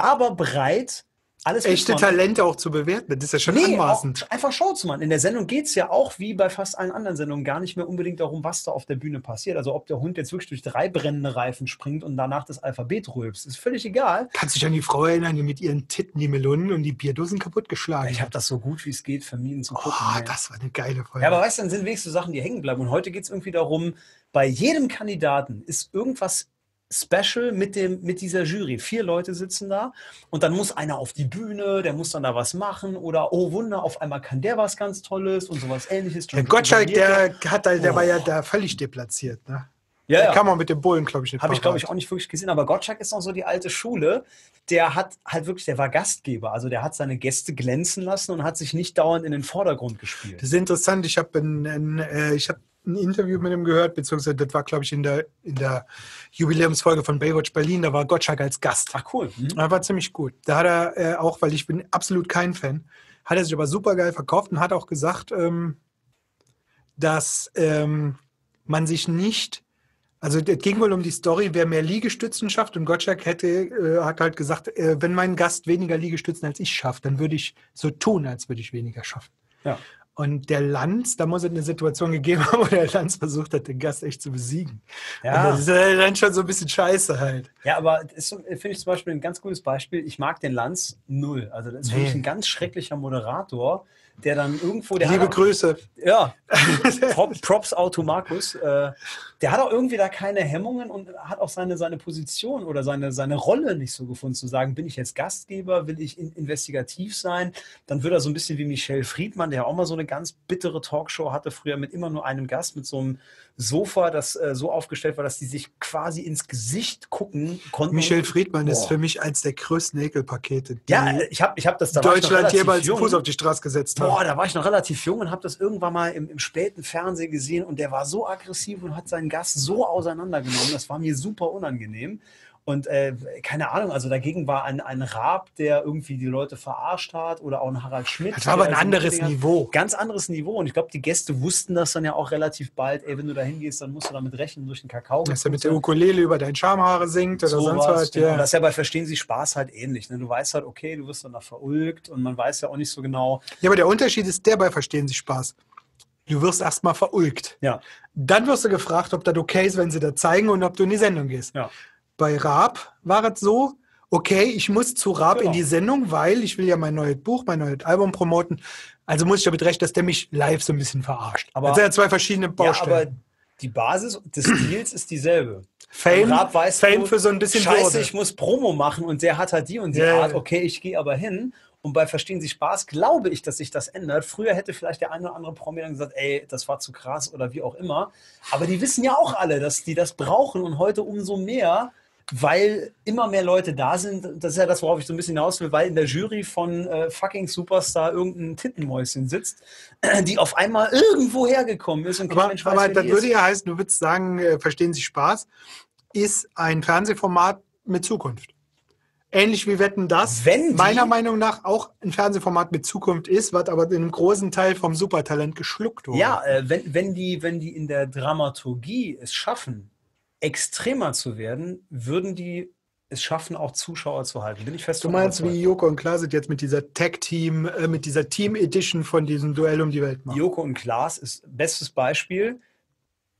Aber bereit, alles Echte. Talente auch zu bewerten, das ist ja schon Nee, anmaßend. auch einfach Show zu machen. In der Sendung geht es ja auch, wie bei fast allen anderen Sendungen, gar nicht mehr unbedingt darum, was da auf der Bühne passiert. Also ob der Hund jetzt wirklich durch drei brennende Reifen springt und danach das Alphabet rülpst, ist völlig egal. Kannst dich an die Frau erinnern, die mit ihren Titten die Melonen und die Bierdosen kaputtgeschlagen Ich habe hat? das so gut wie es geht vermieden zu gucken. Oh, ey. das war eine geile Folge. Ja, aber weißt du, dann sind wenigstens so Sachen, die hängen bleiben. Und heute geht es irgendwie darum, bei jedem Kandidaten ist irgendwas special mit, dem, mit dieser Jury. Vier Leute sitzen da und dann muss einer auf die Bühne, der muss dann da was machen oder, oh Wunder, auf einmal kann der was ganz Tolles und sowas ähnliches. der Gottschalk, der, hat, da- der Oh. war ja da völlig deplatziert. Ne? ja, ja. kann man mit dem Bullen, glaube ich, nicht Habe ich, glaube ich, auch nicht wirklich gesehen. Aber Gottschalk ist noch so die alte Schule. Der hat halt wirklich, der war Gastgeber. Also der hat seine Gäste glänzen lassen und hat sich nicht dauernd in den Vordergrund gespielt. Das ist interessant. Ich habe äh, ich hab ein Interview mit ihm gehört, beziehungsweise das war, glaube ich, in der, in der Jubiläumsfolge von Baywatch Berlin. Da war Gottschalk als Gast. Ach cool. Hm? Das war ziemlich gut. Da hat er äh, auch, weil ich bin absolut kein Fan, hat er sich aber super geil verkauft und hat auch gesagt, ähm, dass ähm, man sich nicht, also es ging wohl um die Story, wer mehr Liegestützen schafft und Gottschalk hätte, äh, hat halt gesagt, äh, wenn mein Gast weniger Liegestützen als ich schafft, dann würde ich so tun, als würde ich weniger schaffen. Ja. Und der Lanz, da muss es eine Situation gegeben haben, wo der Lanz versucht hat, den Gast echt zu besiegen. Ja. Und das ist ja dann schon so ein bisschen scheiße halt. Ja, aber das finde ich zum Beispiel ein ganz gutes Beispiel. Ich mag den Lanz null. Also das ist für Nee. mich ein ganz schrecklicher Moderator, der dann irgendwo, der Liebe hat Grüße. ja, Prop, Props Auto Markus, äh, der hat auch irgendwie da keine Hemmungen und hat auch seine, seine Position oder seine, seine Rolle nicht so gefunden, zu sagen, bin ich jetzt Gastgeber, will ich in, investigativ sein? Dann wird er so ein bisschen wie Michel Friedmann, der auch mal so eine ganz bittere Talkshow hatte, früher mit immer nur einem Gast, mit so einem Sofa, das äh, so aufgestellt war, dass die sich quasi ins Gesicht gucken konnten. Michel Friedmann ist Boah. für mich eins der größten Ekelpakete, die Ja, äh, ich habe ich hab das da Deutschland jung. Fuß auf die Straße gesetzt hat. Boah, da war ich noch relativ jung und habe das irgendwann mal im, im späten Fernsehen gesehen und der war so aggressiv und hat seinen Gast so auseinandergenommen. Das war mir super unangenehm. Und äh, keine Ahnung, also dagegen war ein, ein Raab, der irgendwie die Leute verarscht hat oder auch ein Harald Schmidt. Das war aber ein der so anderes Dinge- Niveau. Ganz anderes Niveau. Und ich glaube, die Gäste wussten das dann ja auch relativ bald. Ey, wenn du da hingehst, dann musst du damit rechnen, durch den Kakao. Dass er mit der. Ukulele über dein Schamhaare singt oder sonst Sowas, was. genau. Ja. Das ist ja bei Verstehen Sie Spaß halt ähnlich. Ne? Du weißt halt, okay, du wirst dann da verulgt und man weiß ja auch nicht so genau. ja, aber der Unterschied ist der bei Verstehen Sie Spaß. Du wirst erstmal verulgt. Ja, Dann wirst du gefragt, ob das okay ist, wenn sie da zeigen und ob du in die Sendung gehst. ja. Bei Raab war es so, okay, ich muss zu Raab Genau. in die Sendung, weil ich will ja mein neues Buch, mein neues Album promoten. Also muss ich damit rechnen, dass der mich live so ein bisschen verarscht. Aber- das sind ja zwei verschiedene Ja, aber Baustellen. die Basis des Deals ist dieselbe. Fame, Raab weiß Fame du, für so ein bisschen Scheiße, Würde. ich muss Promo machen und der hat halt die und die Ja, Art. Okay, ich gehe aber hin. Und bei Verstehen Sie Spaß glaube ich, dass sich das ändert. Früher hätte vielleicht der eine oder andere Promi dann gesagt, ey, das war zu krass oder wie auch immer. Aber die wissen ja auch alle, dass die das brauchen und heute umso mehr, weil immer mehr Leute da sind. Das ist ja das, worauf ich so ein bisschen hinaus will, weil in der Jury von äh, fucking Superstar irgendein Tittenmäuschen sitzt, die auf einmal irgendwo hergekommen ist und Aber, Mensch weiß, aber das würde ist. ja heißen, du würdest sagen, äh, verstehen Sie Spaß, ist ein Fernsehformat mit Zukunft. Ähnlich wie Wetten das, Wenn die- meiner Meinung nach auch ein Fernsehformat mit Zukunft ist, was aber in einem großen Teil vom Supertalent geschluckt wurde. Ja, äh, wenn, wenn, die, wenn die in der Dramaturgie es schaffen, extremer zu werden, würden die es schaffen, auch Zuschauer zu halten. Bin ich fest Du meinst, wie Joko und Klaas jetzt mit dieser Tag-Team, äh, mit dieser Team-Edition von diesem Duell um die Welt machen? Joko und Klaas ist bestes Beispiel.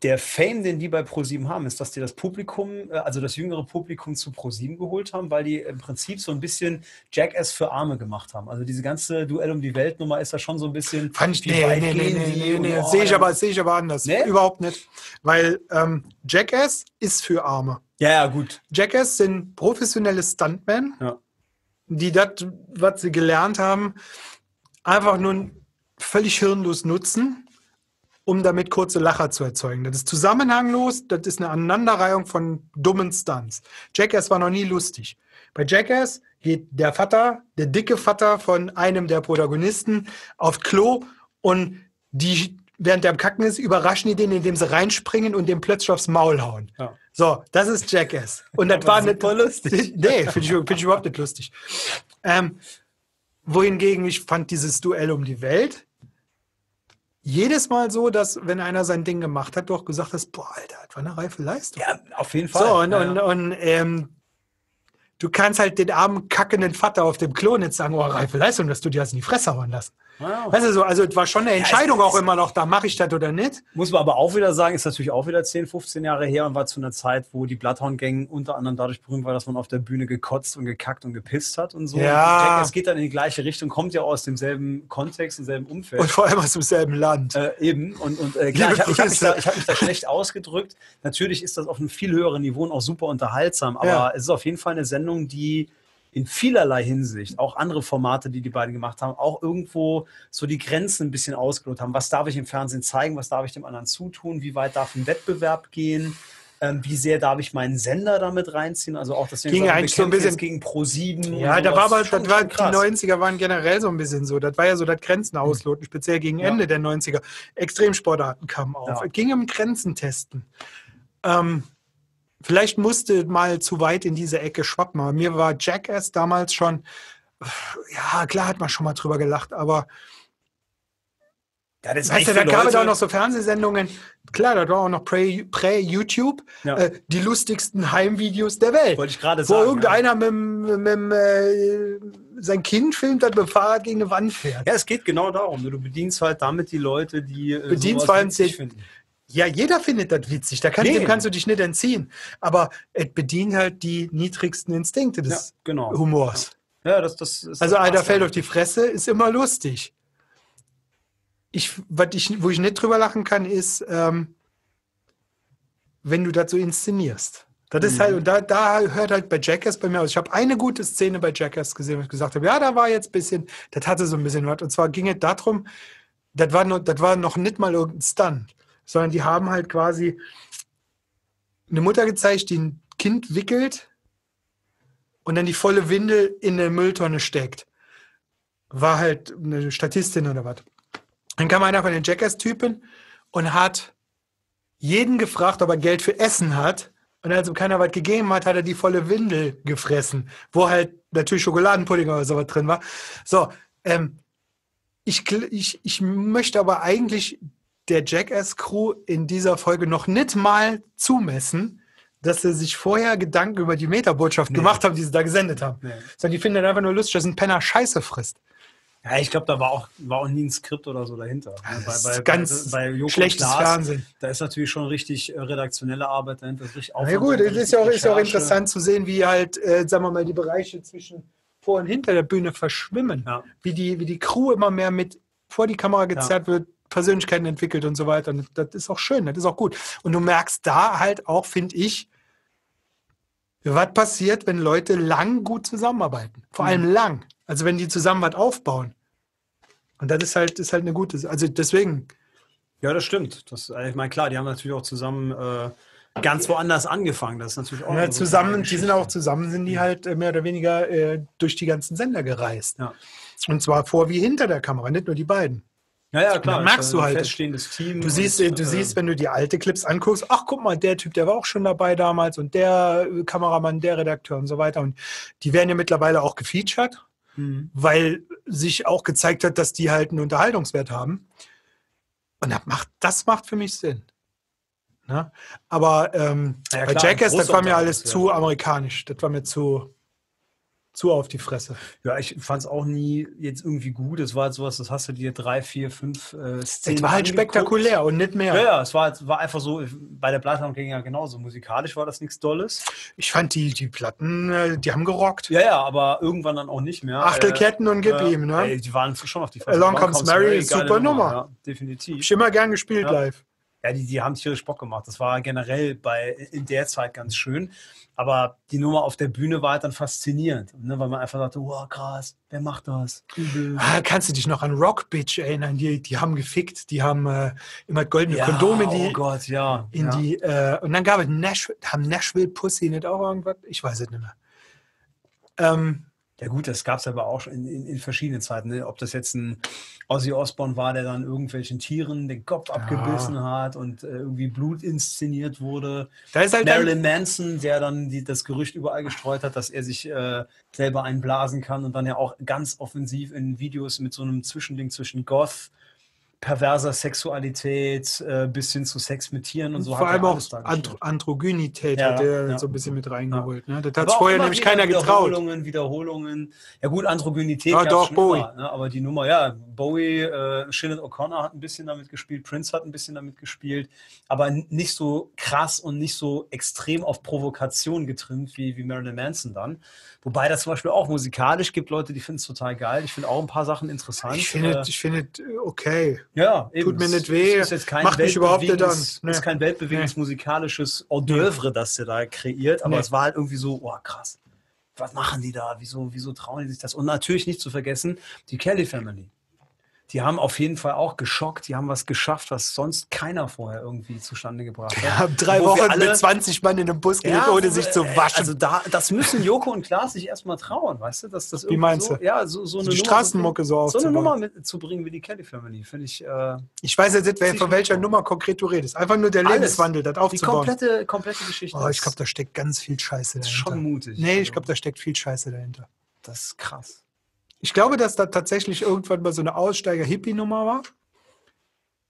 Der Fame, den die bei ProSieben haben, ist, dass die das Publikum, äh, also das jüngere Publikum zu ProSieben geholt haben, weil die im Prinzip so ein bisschen Jackass für Arme gemacht haben. Also diese ganze Duell um die Welt Nummer ist da schon so ein bisschen. Fand ich, nee, nee, nee, nee, nee, oh, sehe ich, aber, sehe ich aber anders. Nee? Überhaupt nicht. Weil ähm, Jackass ist für Arme. Ja, ja, gut. Jackass sind professionelle Stuntmen, Ja. die das, was sie gelernt haben, einfach nur völlig hirnlos nutzen, um damit kurze Lacher zu erzeugen. Das ist zusammenhanglos, das ist eine Aneinanderreihung von dummen Stunts. Jackass war noch nie lustig. Bei Jackass geht der Vater, der dicke Vater von einem der Protagonisten auf Klo und die, während der am Kacken ist, überraschen die den, indem sie reinspringen und dem plötzlich aufs Maul hauen. Ja. So, das ist Jackass. Und das war super nicht lustig. Nee, finde ich, find ich überhaupt nicht lustig. Ähm, wohingegen ich fand dieses Duell um die Welt jedes Mal so, dass wenn einer sein Ding gemacht hat, du auch gesagt hast, boah, Alter, das war eine reife Leistung. Ja, auf jeden Fall. so, und, ja. und, und ähm, du kannst halt den armen, kackenden Vater auf dem Klo nicht sagen, oh, reife Leistung, dass du dir das in die Fresse hauen lassen. Wow. Weißt du so, also es war schon eine Entscheidung es- auch immer noch, da mache ich das oder nicht. Muss man aber auch wieder sagen, ist natürlich auch wieder 10, 15 Jahre her und war zu einer Zeit, wo die Bloodhound-Gang unter anderem dadurch berühmt war, dass man auf der Bühne gekotzt und gekackt und gepisst hat und so. Ja. Und Es geht dann in die gleiche Richtung, kommt ja aus demselben Kontext, demselben Umfeld. Und vor allem aus demselben Land. Äh, eben. Und, und äh, klar, ich habe hab mich, da- ich hab mich da schlecht ausgedrückt. Natürlich ist das auf einem viel höheren Niveau und auch super unterhaltsam, aber Ja. es ist auf jeden Fall eine Sendung, die in vielerlei Hinsicht, auch andere Formate, die die beiden gemacht haben, auch irgendwo so die Grenzen ein bisschen ausgelotet haben. Was darf ich im Fernsehen zeigen? Was darf ich dem anderen zutun? Wie weit darf ein Wettbewerb gehen? Ähm, wie sehr darf ich meinen Sender damit reinziehen? Also auch das Ging eigentlich so ein bisschen- gegen Pro7. Ja, da war aber, das war, die 90er waren generell so ein bisschen so. Das war ja so das Grenzen ausloten, speziell gegen Ja. Ende der 90er. Extremsportarten kamen auf. Ja. Es ging um Grenzen testen. Ähm, vielleicht musste mal zu weit in diese Ecke schwappen. Aber mir war Jackass damals schon, ja, klar hat man schon mal drüber gelacht, aber Ja, das du, echt da gab es auch noch so Fernsehsendungen. Klar, da war auch noch Prä- Prä-YouTube, Ja. äh, die lustigsten Heimvideos der Welt. Wollte ich gerade Wo sagen. irgendeiner mit, dem- mit, dem, äh, sein Kind filmt, das mit dem Fahrrad gegen eine Wand fährt. Ja, es geht genau darum. Du bedienst halt damit die Leute, die äh, Bedienst vor allem den- finden. Ja, jeder findet das witzig. Da kann, Nee. dem kannst du dich nicht entziehen. Aber es bedient halt die niedrigsten Instinkte Ja, des genau. Humors. Ja, das, das ist Also einer fällt ja. auf die Fresse, ist immer lustig. Ich, was ich, wo ich nicht drüber lachen kann, ist, ähm, wenn du das so inszenierst. Das ist Mhm. halt, und da, da hört halt bei Jackass bei mir aus. Ich habe eine gute Szene bei Jackass gesehen, wo ich gesagt habe, ja, da war jetzt ein bisschen, das hatte so ein bisschen was. Und zwar ging es darum, das war, noch, das war noch nicht mal irgendein Stunt, sondern die haben halt quasi eine Mutter gezeigt, die ein Kind wickelt und dann die volle Windel in eine Mülltonne steckt. War halt eine Statistin oder was. Dann kam einer von den Jackass-Typen und hat jeden gefragt, ob er Geld für Essen hat. Und als ihm keiner was gegeben hat, hat er die volle Windel gefressen, wo halt natürlich Schokoladenpudding oder sowas drin war. So, ähm, ich, ich, ich möchte aber eigentlich der Jackass-Crew in dieser Folge noch nicht mal zumessen, dass sie sich vorher Gedanken über die Metabotschaft gemacht haben, die sie da gesendet haben. Nee. Sondern die finden einfach nur lustig, dass ein Penner Scheiße frisst. Ja, ich glaube, da war auch, war auch nie ein Skript oder so dahinter. Das ist ganz Joko und schlechtes Klaas, Fernsehen. Da ist natürlich schon richtig äh, redaktionelle Arbeit dahinter. ist Richtig Na ja gut, es ist ja auch, ist auch interessant zu sehen, wie halt, äh, sagen wir mal, die Bereiche zwischen vor und hinter der Bühne verschwimmen. Ja. Wie, die, wie die Crew immer mehr mit vor die Kamera gezerrt wird, Persönlichkeiten entwickelt und so weiter. Und das ist auch schön, das ist auch gut. Und du merkst da halt auch, finde ich, was passiert, wenn Leute lang gut zusammenarbeiten. Vor allem Mhm. lang. Also wenn die zusammen was aufbauen. Und das ist halt, ist halt eine gute, also deswegen, Ja, das stimmt. Das, äh, ich meine, klar, die haben natürlich auch zusammen äh, ganz woanders angefangen. Das ist natürlich auch Ja, zusammen, die sind auch zusammen, sind die halt äh, mehr oder weniger äh, durch die ganzen Sender gereist. Ja. Und zwar vor wie hinter der Kamera, nicht nur die beiden. Ja, ja, klar. dann merkst du halt, feststehendes Team. Du siehst, und, du äh, siehst, wenn du die alte Clips anguckst, ach guck mal, der Typ, der war auch schon dabei damals und der äh, Kameramann, der Redakteur und so weiter. Und die werden ja mittlerweile auch gefeatured, mhm. weil sich auch gezeigt hat, dass die halt einen Unterhaltungswert haben. Und das macht, das macht für mich Sinn. Ne? Aber ähm, Ja, bei klar, Jackass, das war mir alles zu amerikanisch. Das war mir zu, zu auf die Fresse. Ja, ich fand es auch nie jetzt irgendwie gut. Es war halt sowas, das hast du dir drei, vier, fünf äh, Szenen Es war halt angeguckt. spektakulär und nicht mehr. Ja, ja, es war, war einfach so, bei der Bloodhound ging ja genauso. Musikalisch war das nichts Dolles. Ich fand die, die Platten, äh, die haben gerockt. Ja, ja, aber irgendwann dann auch nicht mehr. Achtelketten und gib äh, ihm, ne? Ey, die waren schon auf die Along Comes Mary geile super Nummer. Ja, Hab definitiv. ich immer gern gespielt Ja. live. Ja, die, die haben tierisch Bock gemacht. Das war generell bei, in der Zeit ganz schön. Aber die Nummer auf der Bühne war halt dann faszinierend, ne? weil man einfach dachte, wow, krass, wer macht das? Übel. Ah, kannst du dich noch an Rock Bitch erinnern? Die, die haben gefickt, die haben äh, immer goldene Kondome in die, oh Gott, ja. in ja. die äh, und dann gab es Nashville, haben Nashville Pussy nicht auch irgendwas? Ich weiß es nicht mehr. Ähm, Ja gut, das gab es aber auch schon in, in, in verschiedenen Zeiten. Ne? Ob das jetzt ein Ozzy Osbourne war, der dann irgendwelchen Tieren den Kopf abgebissen hat und äh, irgendwie Blut inszeniert wurde. da ist halt Marilyn Manson, der dann die, das Gerücht überall gestreut hat, dass er sich äh, selber einblasen kann und dann ja auch ganz offensiv in Videos mit so einem Zwischending zwischen Goth perverser Sexualität äh, bis hin zu Sex mit Tieren und so. Vor hat allem auch. Andro Androgynität Ja, hat er ja. so ein bisschen mit reingeholt. Ne? Das hat auch vorher nämlich keiner getraut. Wiederholungen, Wiederholungen. Ja gut, Androgynität Ja, doch, Bowie. Immer, ne? Aber die Nummer, ja, Bowie, äh, Sinead O'Connor hat ein bisschen damit gespielt, Prince hat ein bisschen damit gespielt, aber nicht so krass und nicht so extrem auf Provokation getrimmt wie, wie Marilyn Manson dann. Wobei das zum Beispiel auch musikalisch gibt Leute, die finden es total geil. Ich finde auch ein paar Sachen interessant. Ich finde, Äh, ich finde, äh, okay. Ja, eben. Tut mir nicht weh, es ist jetzt kein macht mich überhaupt nicht weltbewegendes- an. Nee. ist kein weltbewegendes musikalisches Hors d'oeuvre, das der da kreiert, aber Nee. es war halt irgendwie so, oh krass, was machen die da? Wieso, wieso trauen die sich das? Und natürlich nicht zu vergessen, die Kelly Family. Die haben auf jeden Fall auch geschockt, die haben was geschafft, was sonst keiner vorher irgendwie zustande gebracht hat. Wir haben drei Wochen alle- mit 20 Mann in einem Bus gelebt, ohne wo sich zu äh, waschen. Also da, das müssen Joko und Klaas sich erstmal trauen, weißt du? Dass das irgendwie meinst so, du? Ja, so, so eine die Nummer Straßenmucke so so eine aufzubauen. Nummer mitzubringen wie die Kelly Family, finde ich. Äh, ich weiß jetzt nicht, von welcher. Nummer konkret du redest. Einfach nur der Alles. Lebenswandel, das die aufzubauen. komplette, komplette Geschichte. Oh, ich glaube, da steckt ganz viel Scheiße ist dahinter. schon mutig. Nee, ich Also, glaube, da steckt viel Scheiße dahinter. das ist krass. Ich glaube, dass da tatsächlich irgendwann mal so eine Aussteiger-Hippie-Nummer war.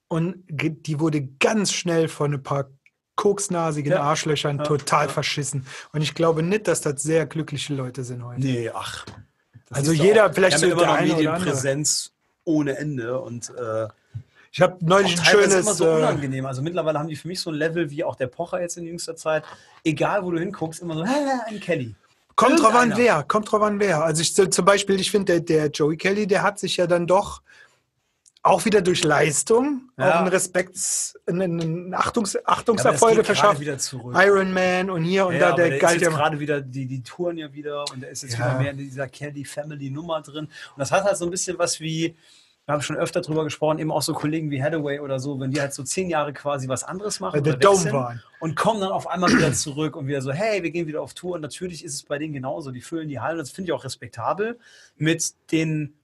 Und die wurde ganz schnell von ein paar koksnasigen Ja. Arschlöchern Ja. total Ja. verschissen. Und ich glaube nicht, dass das sehr glückliche Leute sind heute. Nee, ach. Das Also ist jeder, auch- vielleicht so immer noch. Medienpräsenz ohne Ende und äh, Ich habe neulich ein schönes. immer so äh, unangenehm. Also mittlerweile haben die für mich so ein Level wie auch der Pocher jetzt in jüngster Zeit. Egal, wo du hinguckst, immer so, hä, ein Kelly. Kommt drauf an, wer. Kommt drauf an, wer. Also ich zum Beispiel, ich finde, der, der Joey Kelly, der hat sich ja dann doch auch wieder durch Leistung Ja. auch einen Respekts, einen, Achtungs, Ja, Achtungserfolge gerade verschafft. wieder zurück. Iron Man und hier und Ja, da, der der ist galt jetzt ja. gerade wieder, die, die touren ja wieder und der ist jetzt Ja. wieder mehr in dieser Kelly Family Nummer drin. Und das hat halt so ein bisschen was wie, wir haben schon öfter drüber gesprochen, eben auch so Kollegen wie Hathaway oder so, wenn die halt so zehn Jahre quasi was anderes machen der oder und kommen dann auf einmal wieder zurück und wieder so, hey, wir gehen wieder auf Tour. Und natürlich ist es bei denen genauso. Die füllen die Hallen, das finde ich auch respektabel. Mit den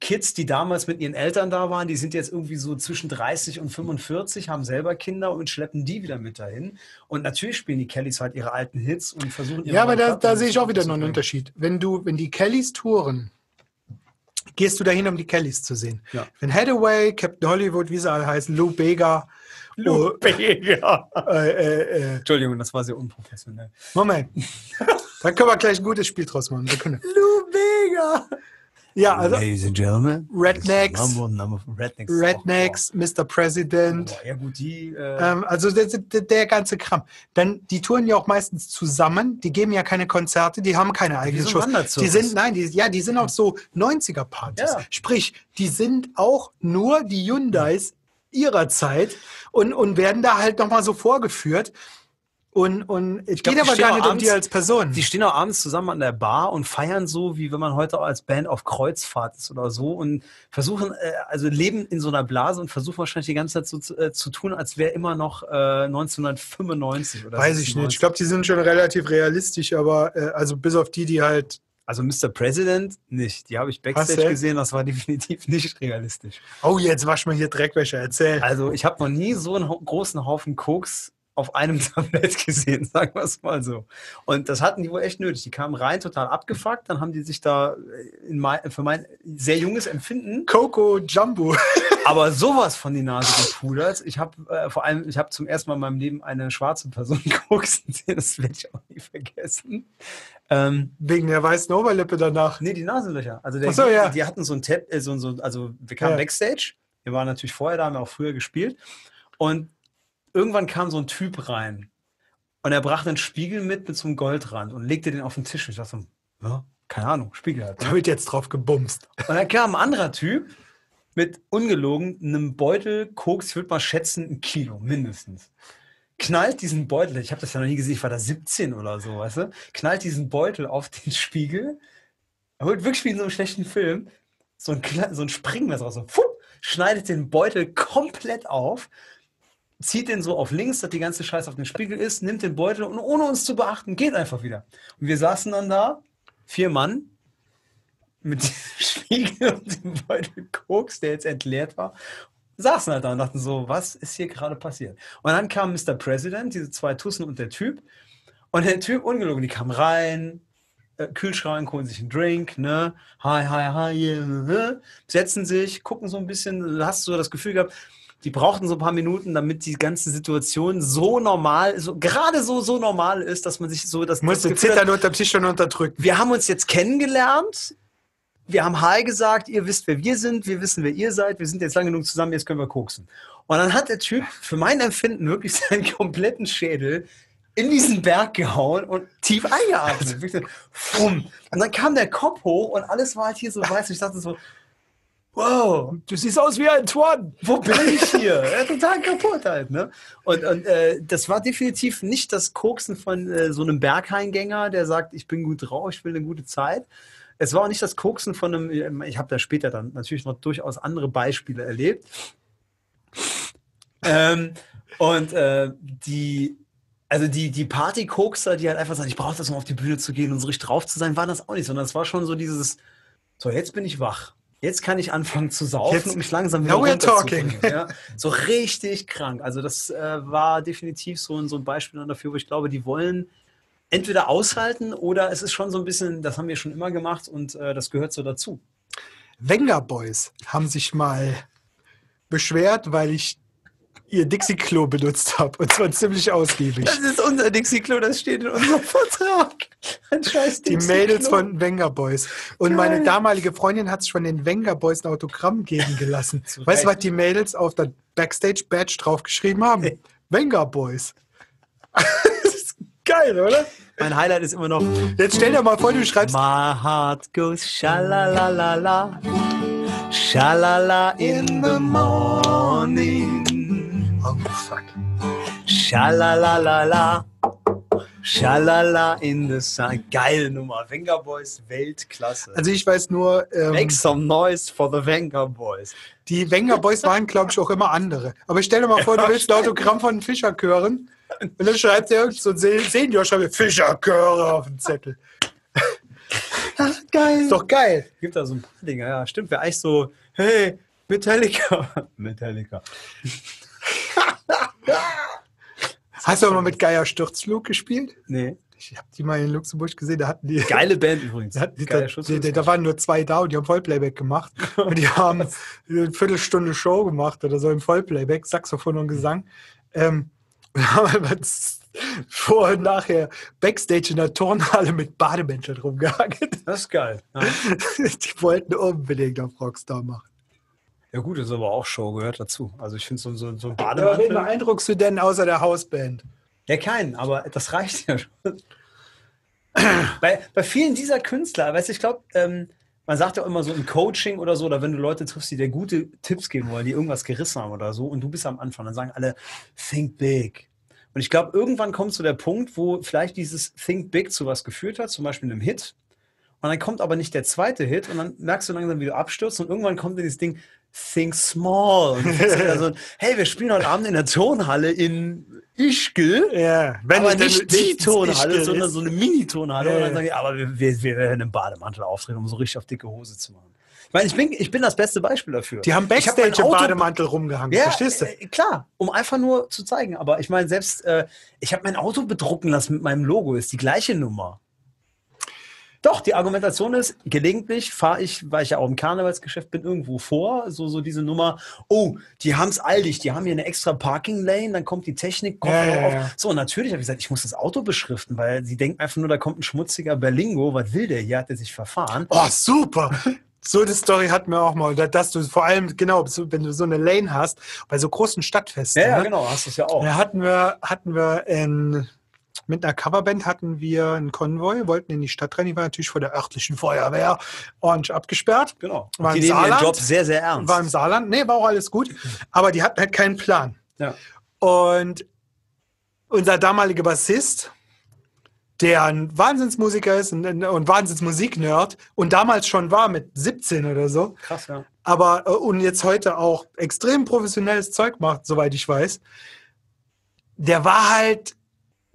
Kids, die damals mit ihren Eltern da waren, die sind jetzt irgendwie so zwischen 30 und 45, haben selber Kinder und schleppen die wieder mit dahin. Und natürlich spielen die Kellys halt ihre alten Hits und versuchen ihre Ja, aber da, da sehe ich auch wieder noch einen. Unterschied. Wenn du, wenn die Kellys touren, gehst du dahin, um die Kellys zu sehen. Ja. Wenn Hathaway, Captain Hollywood, wie sie alle heißen, Lou Bega, Lou oh, Bega. äh, äh, äh, Entschuldigung, das war sehr unprofessionell. Moment. Dann können wir gleich ein gutes Spiel draus machen. Lou Bega. Ja, also Ladies and Gentlemen. Rednecks. Rednecks. Rednecks, Mr. President. Oh, ja gut, die... Äh, Ähm, also der, der, der ganze Kram. Dann, die touren ja auch meistens zusammen, die geben ja keine Konzerte, die haben keine eigenen Shows. Die sind, nein, die, ja, die sind auch so 90er-Partys. Ja. Sprich, die sind auch nur die Hyundais ihrer Zeit und, und werden da halt nochmal so vorgeführt. Und, und es geht aber gar auch nicht um abends- die als Person. Die stehen auch abends zusammen an der Bar und feiern so, wie wenn man heute als Band auf Kreuzfahrt ist oder so und versuchen, äh, also leben in so einer Blase und versuchen wahrscheinlich die ganze Zeit so zu, äh, zu tun, als wäre immer noch äh, 1995 oder Weiß ich nicht. 96. Ich glaube, die sind schon relativ realistisch, aber äh, also bis auf die, die halt. Also Mr. President nicht. Die habe ich Backstage gesehen, das war definitiv nicht realistisch. Oh, jetzt wasch mal hier Dreckwäsche, erzähl. Also ich habe noch nie so einen großen Haufen Koks auf einem Tablett gesehen, sagen wir es mal so. Und das hatten die wohl echt nötig. Die kamen rein, total abgefuckt, dann haben die sich da in mein, für mein sehr junges Empfinden, Coco Jumbo. aber sowas von die Nase gepudert. Ich habe äh, vor allem, ich habe zum ersten Mal in meinem Leben eine schwarze Person sehen, das werde ich auch nie vergessen. Ähm, Wegen der weißen Oberlippe danach. Nee, die Nasenlöcher. Also der, so, ja. die, die hatten so ein Tab, äh, so, so, also wir kamen Ja. Backstage, wir waren natürlich vorher da, haben auch früher gespielt und irgendwann kam so ein Typ rein und er brachte einen Spiegel mit mit so einem Goldrand und legte den auf den Tisch. Ich dachte so, ja, keine Ahnung, Spiegel halt. Da Ne? wird jetzt drauf gebumst. Und dann kam ein anderer Typ mit ungelogen einem Beutel Koks, ich würde mal schätzen, ein Kilo mindestens. Knallt diesen Beutel, ich habe das ja noch nie gesehen, ich war da 17 oder so, weißt du? Knallt diesen Beutel auf den Spiegel, er holt wirklich wie in so einem schlechten Film so ein, so ein Springmesser raus, so, fupp, schneidet den Beutel komplett auf, zieht den so auf links, dass die ganze Scheiße auf dem Spiegel ist, nimmt den Beutel und ohne uns zu beachten, geht einfach wieder. Und wir saßen dann da, vier Mann, mit dem Spiegel und dem Beutel Koks, der jetzt entleert war, saßen halt da und dachten so, was ist hier gerade passiert? Und dann kam Mr. President, diese zwei Tussen und der Typ. Und der Typ, ungelogen, die kamen rein, äh, Kühlschrank, holen sich einen Drink, ne? Hi, hi, hi, yeah, setzen sich, gucken so ein bisschen, du hast so das Gefühl gehabt, die brauchten so ein paar Minuten, damit die ganze Situation so normal, so, gerade so, so normal ist, dass man sich so das, Musste zittern unterm Tisch und unterdrücken. wir haben uns jetzt kennengelernt. Wir haben Hi gesagt, ihr wisst, wer wir sind, wir wissen, wer ihr seid, wir sind jetzt lang genug zusammen, jetzt können wir koksen. Und dann hat der Typ für mein Empfinden wirklich seinen kompletten Schädel in diesen Berg gehauen und tief eingeatmet. Und dann kam der Kopf hoch und alles war halt hier so weiß. Und ich dachte so, wow, Du siehst aus wie ein Twan. wo bin ich hier? Ja, total kaputt halt, ne? Und, und äh, das war definitiv nicht das Koksen von äh, so einem Bergheimgänger, der sagt, ich bin gut drauf, ich will eine gute Zeit. Es war auch nicht das Koksen von einem, ich habe da später dann natürlich noch durchaus andere Beispiele erlebt. Ähm, und äh, die, also die, die Party-Kokser, die halt einfach sagen, ich brauche das, um auf die Bühne zu gehen und so richtig drauf zu sein, waren das auch nicht, sondern es war schon so dieses, so jetzt bin ich wach. Jetzt kann ich anfangen zu saufen Jetzt- und mich langsam wieder Now we're talking. Ja? So richtig krank. Also das äh, war definitiv so, ein- so ein Beispiel dafür, wo ich glaube, die wollen entweder aushalten oder es ist schon so ein bisschen, das haben wir schon immer gemacht und äh, das gehört so dazu. Wenger Boys haben sich mal beschwert, weil ich ihr Dixie-Klo benutzt habe. Und zwar ziemlich ausgiebig. ist unser Dixie-Klo, das steht in unserem Vertrag. Ein scheiß Die. Mädels von Wenger Boys. Und meine Geil. damalige Freundin hat sich von den Wenger Boys ein Autogramm geben gelassen. Weißt du, was die Mädels auf der Backstage-Badge draufgeschrieben haben? Wenger Boys. das ist geil, oder? Mein Highlight ist immer noch Jetzt stell dir mal vor, du schreibst My heart goes shalalalala, shalala in the morning, Oh, fuck. shalalala, shalala in the sun. Geile Nummer, Wenger Boys, Weltklasse. Also ich weiß nur, ähm, Make some noise for the Wenger Boys. die Wenger Boys waren, glaube ich, auch immer andere. Aber stell dir mal vor, du willst ein Autogramm von Fischerchören und dann schreibt er irgend so ein Se- Senior, schreibt Fischerchöre auf den Zettel. Geil. Ist doch geil. Gibt da so ein paar Dinge, ja, stimmt. Wäre eigentlich so, hey, Metallica. Metallica. Hast du auch mal mit Geier Sturzflug gespielt? Nee. Ich habe die mal in Luxemburg gesehen, da hatten die. Geile Band übrigens. Da, Geiler da, Schuss. da, waren nur zwei da und die haben Vollplayback gemacht. Und die haben eine Viertelstunde Show gemacht oder so im Vollplayback, Saxophon und Gesang. Ähm, und haben einfach vor und nachher Backstage in der Turnhalle mit Bademänteln rumgehangen. Das ist geil. Ja. Die wollten unbedingt auf Rockstar machen. Ja gut, das ist aber auch Show, gehört dazu. Also ich finde so, so, so ein wen Bademantel. beeindruckst du denn außer der Hausband? Ja, keinen, aber das reicht ja schon. bei, bei vielen dieser Künstler, weißt du, ich glaube, ähm, man sagt ja immer so im Coaching oder so, oder wenn du Leute triffst, die dir gute Tipps geben wollen, die irgendwas gerissen haben oder so, und du bist am Anfang, dann sagen alle, think big. Und ich glaube, irgendwann kommt so der Punkt, wo vielleicht dieses Think Big zu was geführt hat, zum Beispiel einem Hit. Und dann kommt aber nicht der zweite Hit und dann merkst du langsam, wie du abstürzt und irgendwann kommt dieses Ding, Think Small. Und du fängst wieder so, hey, wir spielen heute Abend in der Turnhalle in Ischgl. Ja, wenn aber nicht die Tonhalle, Ischgl sondern ist. so eine Mini-Tonhalle. Ja, und dann ja. sagen die, aber wir, wir, wir werden im Bademantel auftreten, um so richtig auf dicke Hose zu machen. Ich meine, ich bin, ich bin das beste Beispiel dafür. Die haben Ich hab Backstage mein im Bademantel rumgehangen, ja, verstehst du? äh, klar, um einfach nur zu zeigen. Aber ich meine, selbst, äh, ich habe mein Auto bedrucken lassen mit meinem Logo, ist die gleiche Nummer. Doch, die Argumentation ist, gelegentlich fahre ich, weil ich ja auch im Karnevalsgeschäft bin, irgendwo vor, so, so diese Nummer, oh, die haben es eilig, die haben hier eine extra Parking Lane, dann kommt die Technik, kommt Ja, ja, auf. ja. So, natürlich habe ich gesagt, ich muss das Auto beschriften, weil sie denken einfach nur, da kommt ein schmutziger Berlingo, was will der hier, hat der sich verfahren? Oh, super. So eine Story hatten wir auch mal, da- dass du vor allem, genau, wenn du so eine Lane hast, bei so großen Stadtfesten. Ja, ja, ne? genau, hast du es ja auch. Da hatten wir, hatten wir in, mit einer Coverband hatten wir einen Konvoi, wollten in die Stadt rennen, die war natürlich vor der örtlichen Feuerwehr ordentlich abgesperrt. Genau. War die nehmen ihren Saarland? Job sehr, sehr ernst. War im Saarland, nee, war auch alles gut, aber die hatten halt keinen Plan. ja. Und unser damaliger Bassist, der ein Wahnsinnsmusiker ist und, und Wahnsinnsmusiknerd und damals schon war mit 17 oder so, Krass, ja. aber äh, und jetzt heute auch extrem professionelles Zeug macht, soweit ich weiß, der war halt,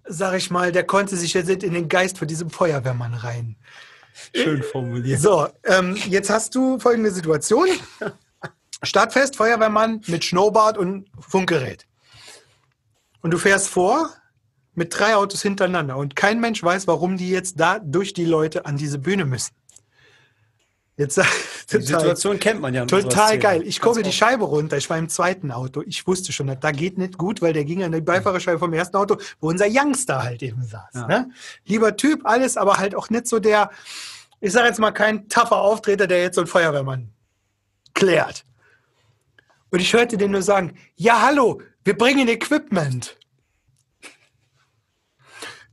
sag ich mal, der konnte sich jetzt in den Geist von diesem Feuerwehrmann rein. Schön formuliert. So, ähm, jetzt hast du folgende Situation. Stadtfest, Feuerwehrmann mit Schnurrbart und Funkgerät. Und du fährst vor mit drei Autos hintereinander und kein Mensch weiß, warum die jetzt da durch die Leute an diese Bühne müssen. Jetzt Die Situation kennt man ja. Total geil. Ich gucke Ganz die. Scheibe runter. Ich war im zweiten Auto. Ich wusste schon, da geht nicht gut, weil der ging an die Beifahrerscheibe vom ersten Auto, wo unser Youngster halt eben saß. Ja. Ne? Lieber Typ, alles, aber halt auch nicht so der, ich sage jetzt mal kein tougher Auftreter, der jetzt so einen Feuerwehrmann klärt. Und ich hörte den nur sagen, ja hallo, wir bringen Equipment.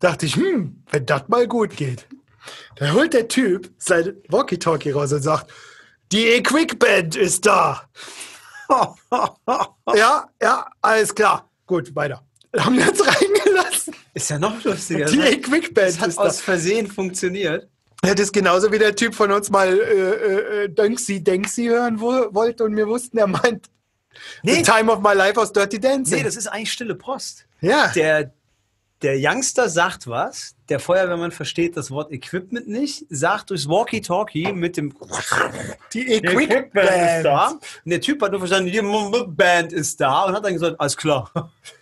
Dachte ich, hm, wenn das mal gut geht. Dann holt der Typ sein Walkie-Talkie raus und sagt, die Equipment ist da. ja, ja, alles klar. Gut, weiter. Haben wir uns reingelassen. Ist ja noch lustiger. Die hat- Equipment das hat ist da. aus Versehen funktioniert. Das ist genauso wie der Typ von uns mal äh, äh, Denksi Denksi hören wo, wollte und wir wussten, er meint Nee. The Time of My Life aus Dirty Dancing. Nee, das ist eigentlich stille Post. ja, Der, der Youngster sagt was, der Feuerwehrmann versteht das Wort Equipment nicht, sagt durchs Walkie-Talkie mit dem die Equipment ist da. Und der Typ hat nur verstanden, die Band ist da und hat dann gesagt, alles klar.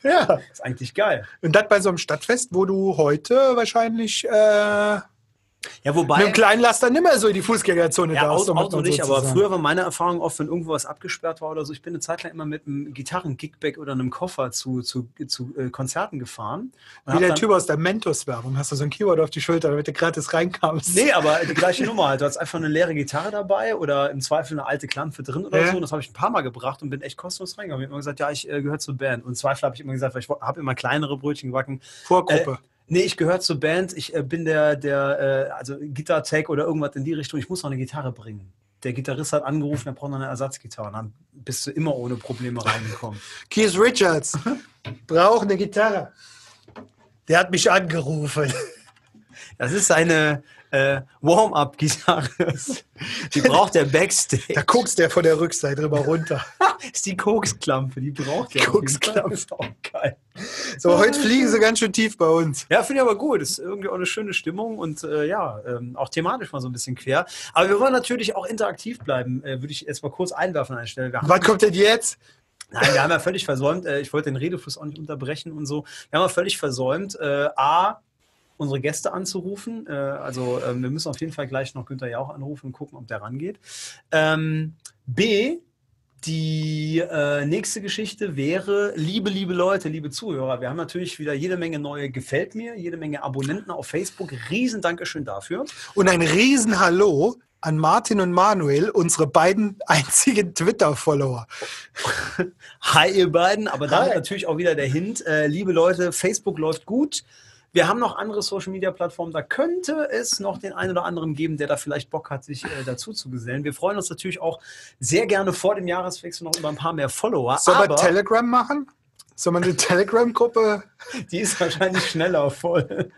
Ja. Ist eigentlich geil. Und das bei so einem Stadtfest, wo du heute wahrscheinlich äh, Ja, mit wobei. einem kleinen Laster nimmer so in die Fußgängerzone Ja, darfst. Auto, Auto nicht, aber früher war meine Erfahrung oft, wenn irgendwo was abgesperrt war oder so, ich bin eine Zeit lang immer mit einem Gitarren-Kickback oder einem Koffer zu, zu, zu äh, Konzerten gefahren. Wie der Typ aus der Mentos-Werbung. Hast du so ein Keyword auf die Schulter, damit du gratis reinkamst. Nee, aber die gleiche Nummer halt. Du hast einfach eine leere Gitarre dabei oder im Zweifel eine alte Klampe drin oder Ja. so. Und das habe ich ein paar Mal gebracht und bin echt kostenlos reingegangen. Ich habe immer gesagt, ja, ich äh, gehöre zur Band. Und im Zweifel habe ich immer gesagt, weil ich habe immer kleinere Brötchen gebacken. Vorgruppe. Äh, nee, ich gehöre zur Band. Ich äh, bin der, der äh, also Gitar-Tech oder irgendwas in die Richtung. Ich muss noch eine Gitarre bringen. Der Gitarrist hat angerufen, er braucht noch eine Ersatzgitarre. Und dann bist du immer ohne Probleme reingekommen. Keith Richards braucht eine Gitarre. Der hat mich angerufen. Das ist eine äh, Warm-up-Gitarre. Die braucht der Backstage. Da guckst der von der Rückseite drüber runter. ist die Koksklampe, die braucht der. Koksklampe. Ist auch geil. So, heute fliegen sie ganz schön tief bei uns. Ja, finde ich aber gut. Ist irgendwie auch eine schöne Stimmung und äh, ja, ähm, auch thematisch mal so ein bisschen quer. Aber wir wollen natürlich auch interaktiv bleiben. Äh, Würde ich jetzt mal kurz einwerfen an der Stelle. Was kommt denn jetzt? nein, wir haben ja völlig versäumt, äh, ich wollte den Redefluss auch nicht unterbrechen und so. Wir haben ja völlig versäumt, äh, A, unsere Gäste anzurufen. Äh, also ähm, wir müssen auf jeden Fall gleich noch Günther Jauch anrufen und gucken, ob der rangeht. Ähm, B, die äh, nächste Geschichte wäre, liebe, liebe Leute, liebe Zuhörer, wir haben natürlich wieder jede Menge neue Gefällt mir, jede Menge Abonnenten auf Facebook. Riesen Dankeschön dafür. Und ein Riesen-Hallo an Martin und Manuel, unsere beiden einzigen Twitter-Follower. Hi, ihr beiden, aber damit Hi. natürlich auch wieder der Hint. Äh, liebe Leute, Facebook läuft gut. Wir haben noch andere Social Media Plattformen. Da könnte es noch den einen oder anderen geben, der da vielleicht Bock hat, sich äh, dazu zu gesellen. Wir freuen uns natürlich auch sehr gerne vor dem Jahreswechsel noch über ein paar mehr Follower. Wir aber Telegram machen? Soll man eine Telegram-Gruppe? die ist wahrscheinlich schneller voll.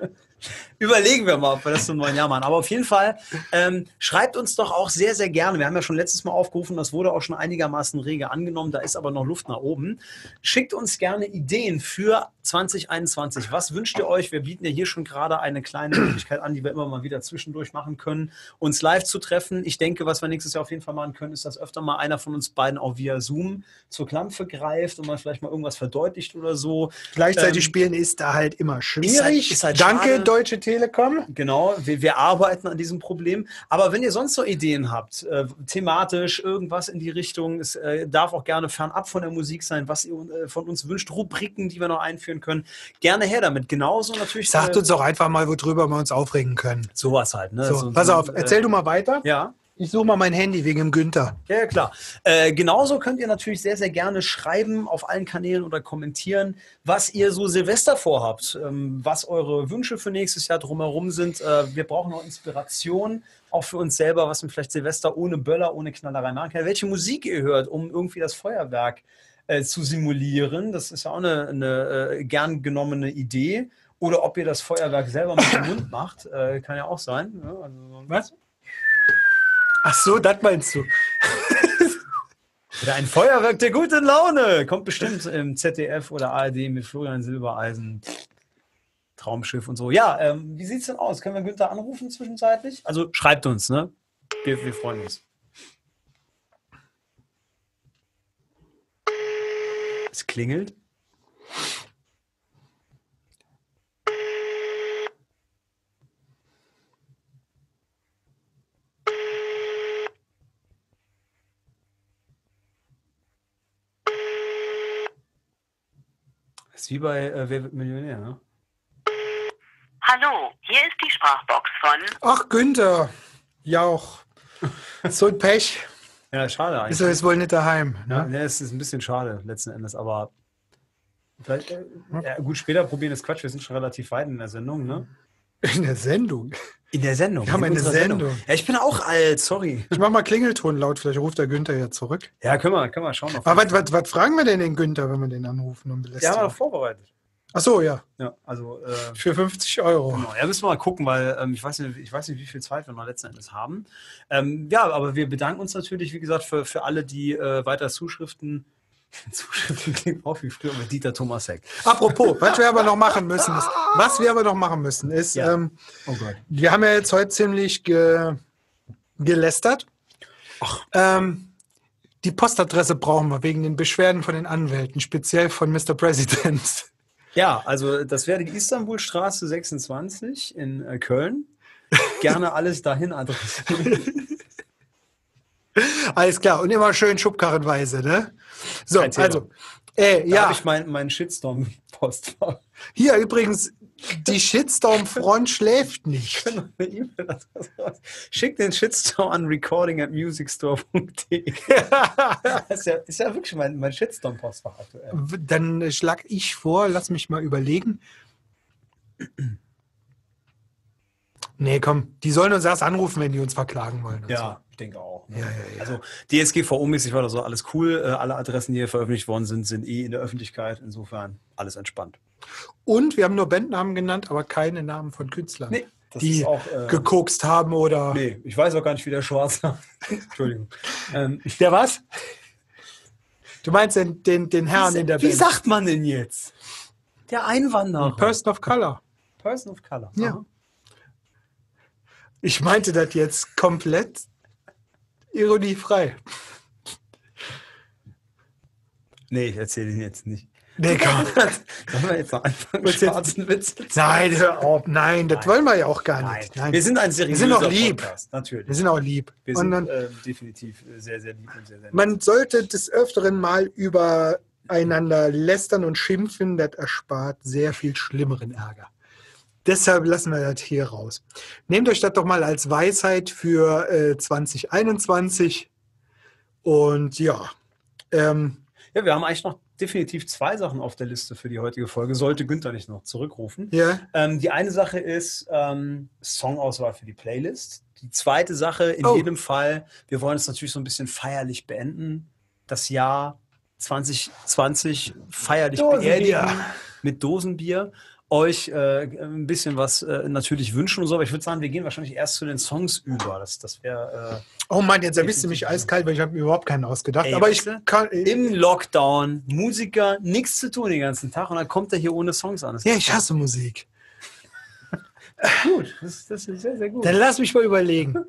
Überlegen wir mal, ob wir das zum neuen Jahr machen. Aber auf jeden Fall, ähm, schreibt uns doch auch sehr, sehr gerne. Wir haben ja schon letztes Mal aufgerufen, das wurde auch schon einigermaßen rege angenommen. Da ist aber noch Luft nach oben. Schickt uns gerne Ideen für 2021. Was wünscht ihr euch? Wir bieten ja hier schon gerade eine kleine Möglichkeit an, die wir immer mal wieder zwischendurch machen können, uns live zu treffen. Ich denke, was wir nächstes Jahr auf jeden Fall machen können, ist, dass öfter mal einer von uns beiden auch via Zoom zur Klampfe greift und man vielleicht mal irgendwas verdeutlicht oder so. Gleichzeitig Ähm, spielen ist da halt immer schwierig. ist halt- ist halt Danke, schade. Deutsche Telekom. Genau, wir, wir arbeiten an diesem Problem. Aber wenn ihr sonst so Ideen habt, äh, thematisch, irgendwas in die Richtung, es äh, darf auch gerne fernab von der Musik sein, was ihr äh, von uns wünscht, Rubriken, die wir noch einführen können, gerne her damit. Genauso natürlich. Sagt äh, uns auch einfach mal, worüber wir uns aufregen können. sowas halt. Ne? So, So- pass so, auf, äh, erzähl du mal weiter. Ja. Ich suche mal mein Handy wegen dem Günther. Ja, klar. Äh, genauso könnt ihr natürlich sehr, sehr gerne schreiben auf allen Kanälen oder kommentieren, was ihr so Silvester vorhabt, ähm, was eure Wünsche für nächstes Jahr drumherum sind. Äh, wir brauchen auch Inspiration, auch für uns selber, was wir vielleicht Silvester ohne Böller, ohne Knallerei machen können. Welche Musik ihr hört, um irgendwie das Feuerwerk äh, zu simulieren. Das ist ja auch eine, eine äh, gern genommene Idee. Oder ob ihr das Feuerwerk selber mit dem Mund macht, äh, kann ja auch sein. Ja, also so- Was? Ach so, das meinst du. Oder ein Feuerwerk der guten Laune. Kommt bestimmt im ZDF oder ARD mit Florian Silbereisen. Traumschiff und so. Ja, ähm, wie sieht's denn aus? Können wir Günther anrufen zwischenzeitlich? Also schreibt uns, ne? Wir, wir freuen uns. Es klingelt. Ist wie bei äh, Wer wird Millionär, ne? Hallo, hier ist die Sprachbox von. Ach, Günther. Jauch. So ein Pech. Ja, schade eigentlich. Ist er jetzt wohl nicht daheim. Ja, Ne? ja, es ist ein bisschen schade letzten Endes, aber vielleicht, äh, ja, gut, später probieren ist Quatsch, wir sind schon relativ weit in der Sendung, ne? In der Sendung. In der Sendung. Wir haben in eine unserer Sendung. Ja, ich bin auch alt, sorry. Ich mach mal Klingelton laut, vielleicht ruft der Günther ja zurück. Ja, können wir, können wir schauen. Aber was, was, was fragen wir denn den Günther, wenn wir den anrufen und ja, haben wir belästigen? vorbereitet. Ach so, ja. Ja, also, äh, Für 50 Euro. Genau, ja, müssen wir mal gucken, weil ähm, ich, weiß nicht, ich weiß nicht, wie viel Zeit wir noch letzten Endes haben. Ähm, ja, aber wir bedanken uns natürlich, wie gesagt, für, für alle, die äh, weiter Zuschriften. Zuschriften klingt auch wie früher mit Dieter Thomas Heck. Apropos, was wir aber noch machen müssen, ist, was wir aber noch machen müssen, ist, Ja. ähm, Oh wir haben ja jetzt heute ziemlich ge, gelästert. Ähm, die Postadresse brauchen wir wegen den Beschwerden von den Anwälten, speziell von Mr. President. Ja, also das wäre die Istanbulstraße 26 in äh, Köln. Gerne alles dahin adressieren. Alles klar, und immer schön schubkarrenweise, ne? So, also, äh, ja, habe ich meinen mein Shitstorm-Postfach. hier übrigens, die Shitstorm-Front schläft nicht. Schick den Shitstorm an recording at musicstore.de. Das ist ja, ist ja wirklich mein, mein Shitstorm-Postfach aktuell. Dann schlag ich vor, lass mich mal überlegen. Nee, komm, die sollen uns erst anrufen, wenn die uns verklagen wollen. Ja, ich denke auch. ne? Ja, ja, ja. Also DSGVO-mäßig war das so alles cool. Äh, alle Adressen, die hier veröffentlicht worden sind, sind eh in der Öffentlichkeit. Insofern alles entspannt. So. Und wir haben nur Bandnamen genannt, aber keine Namen von Künstlern, Nee, die auch, äh, gekokst haben oder. Nee, ich weiß auch gar nicht, wie der Schwarz. Entschuldigung. Ähm, Der was? Du meinst den, den, den Herrn in der wie Band? sagt man denn jetzt? Der Einwanderer. Person of Color. Person of Color. Ja. Aha. Ich meinte das jetzt komplett ironiefrei. Nee, ich erzähle ihn jetzt nicht. Nee, komm. Sollen wir jetzt noch anfangen, jetzt? schwarzen Witze Nein, hör auf. Nein, das Nein. wollen wir ja auch gar nicht. Nein. Wir sind ein seriöser sind auch lieb. Podcast, natürlich. Wir sind auch lieb. Wir sind dann, äh, definitiv sehr, sehr lieb und sehr, sehr nett. man sollte des Öfteren mal übereinander lästern und schimpfen. Das erspart sehr viel schlimmeren Ärger. Deshalb lassen wir das hier raus. Nehmt euch das doch mal als Weisheit für äh, 2021. Und ja, ähm, Ja, wir haben eigentlich noch definitiv zwei Sachen auf der Liste für die heutige Folge. Sollte Günther nicht noch zurückrufen. ja, Ähm, die eine Sache ist ähm, Songauswahl für die Playlist. Die zweite Sache, in Oh. jedem Fall, wir wollen es natürlich so ein bisschen feierlich beenden. Das Jahr 2020 feierlich Dosenbier. beerdigen mit Dosenbier. Euch äh, ein bisschen was äh, natürlich wünschen und so, aber ich würde sagen, wir gehen wahrscheinlich erst zu den Songs über. Das, das wäre oh Mann, jetzt erwisst du mich eiskalt, weil ich habe mir überhaupt keinen ausgedacht. Ey, Aber ich kann. äh, im Lockdown, Musiker, nichts zu tun den ganzen Tag und dann kommt er hier ohne Songs an. Das ja, ich hasse Musik. gut. Das, das ist sehr, sehr gut. Dann lass mich mal überlegen.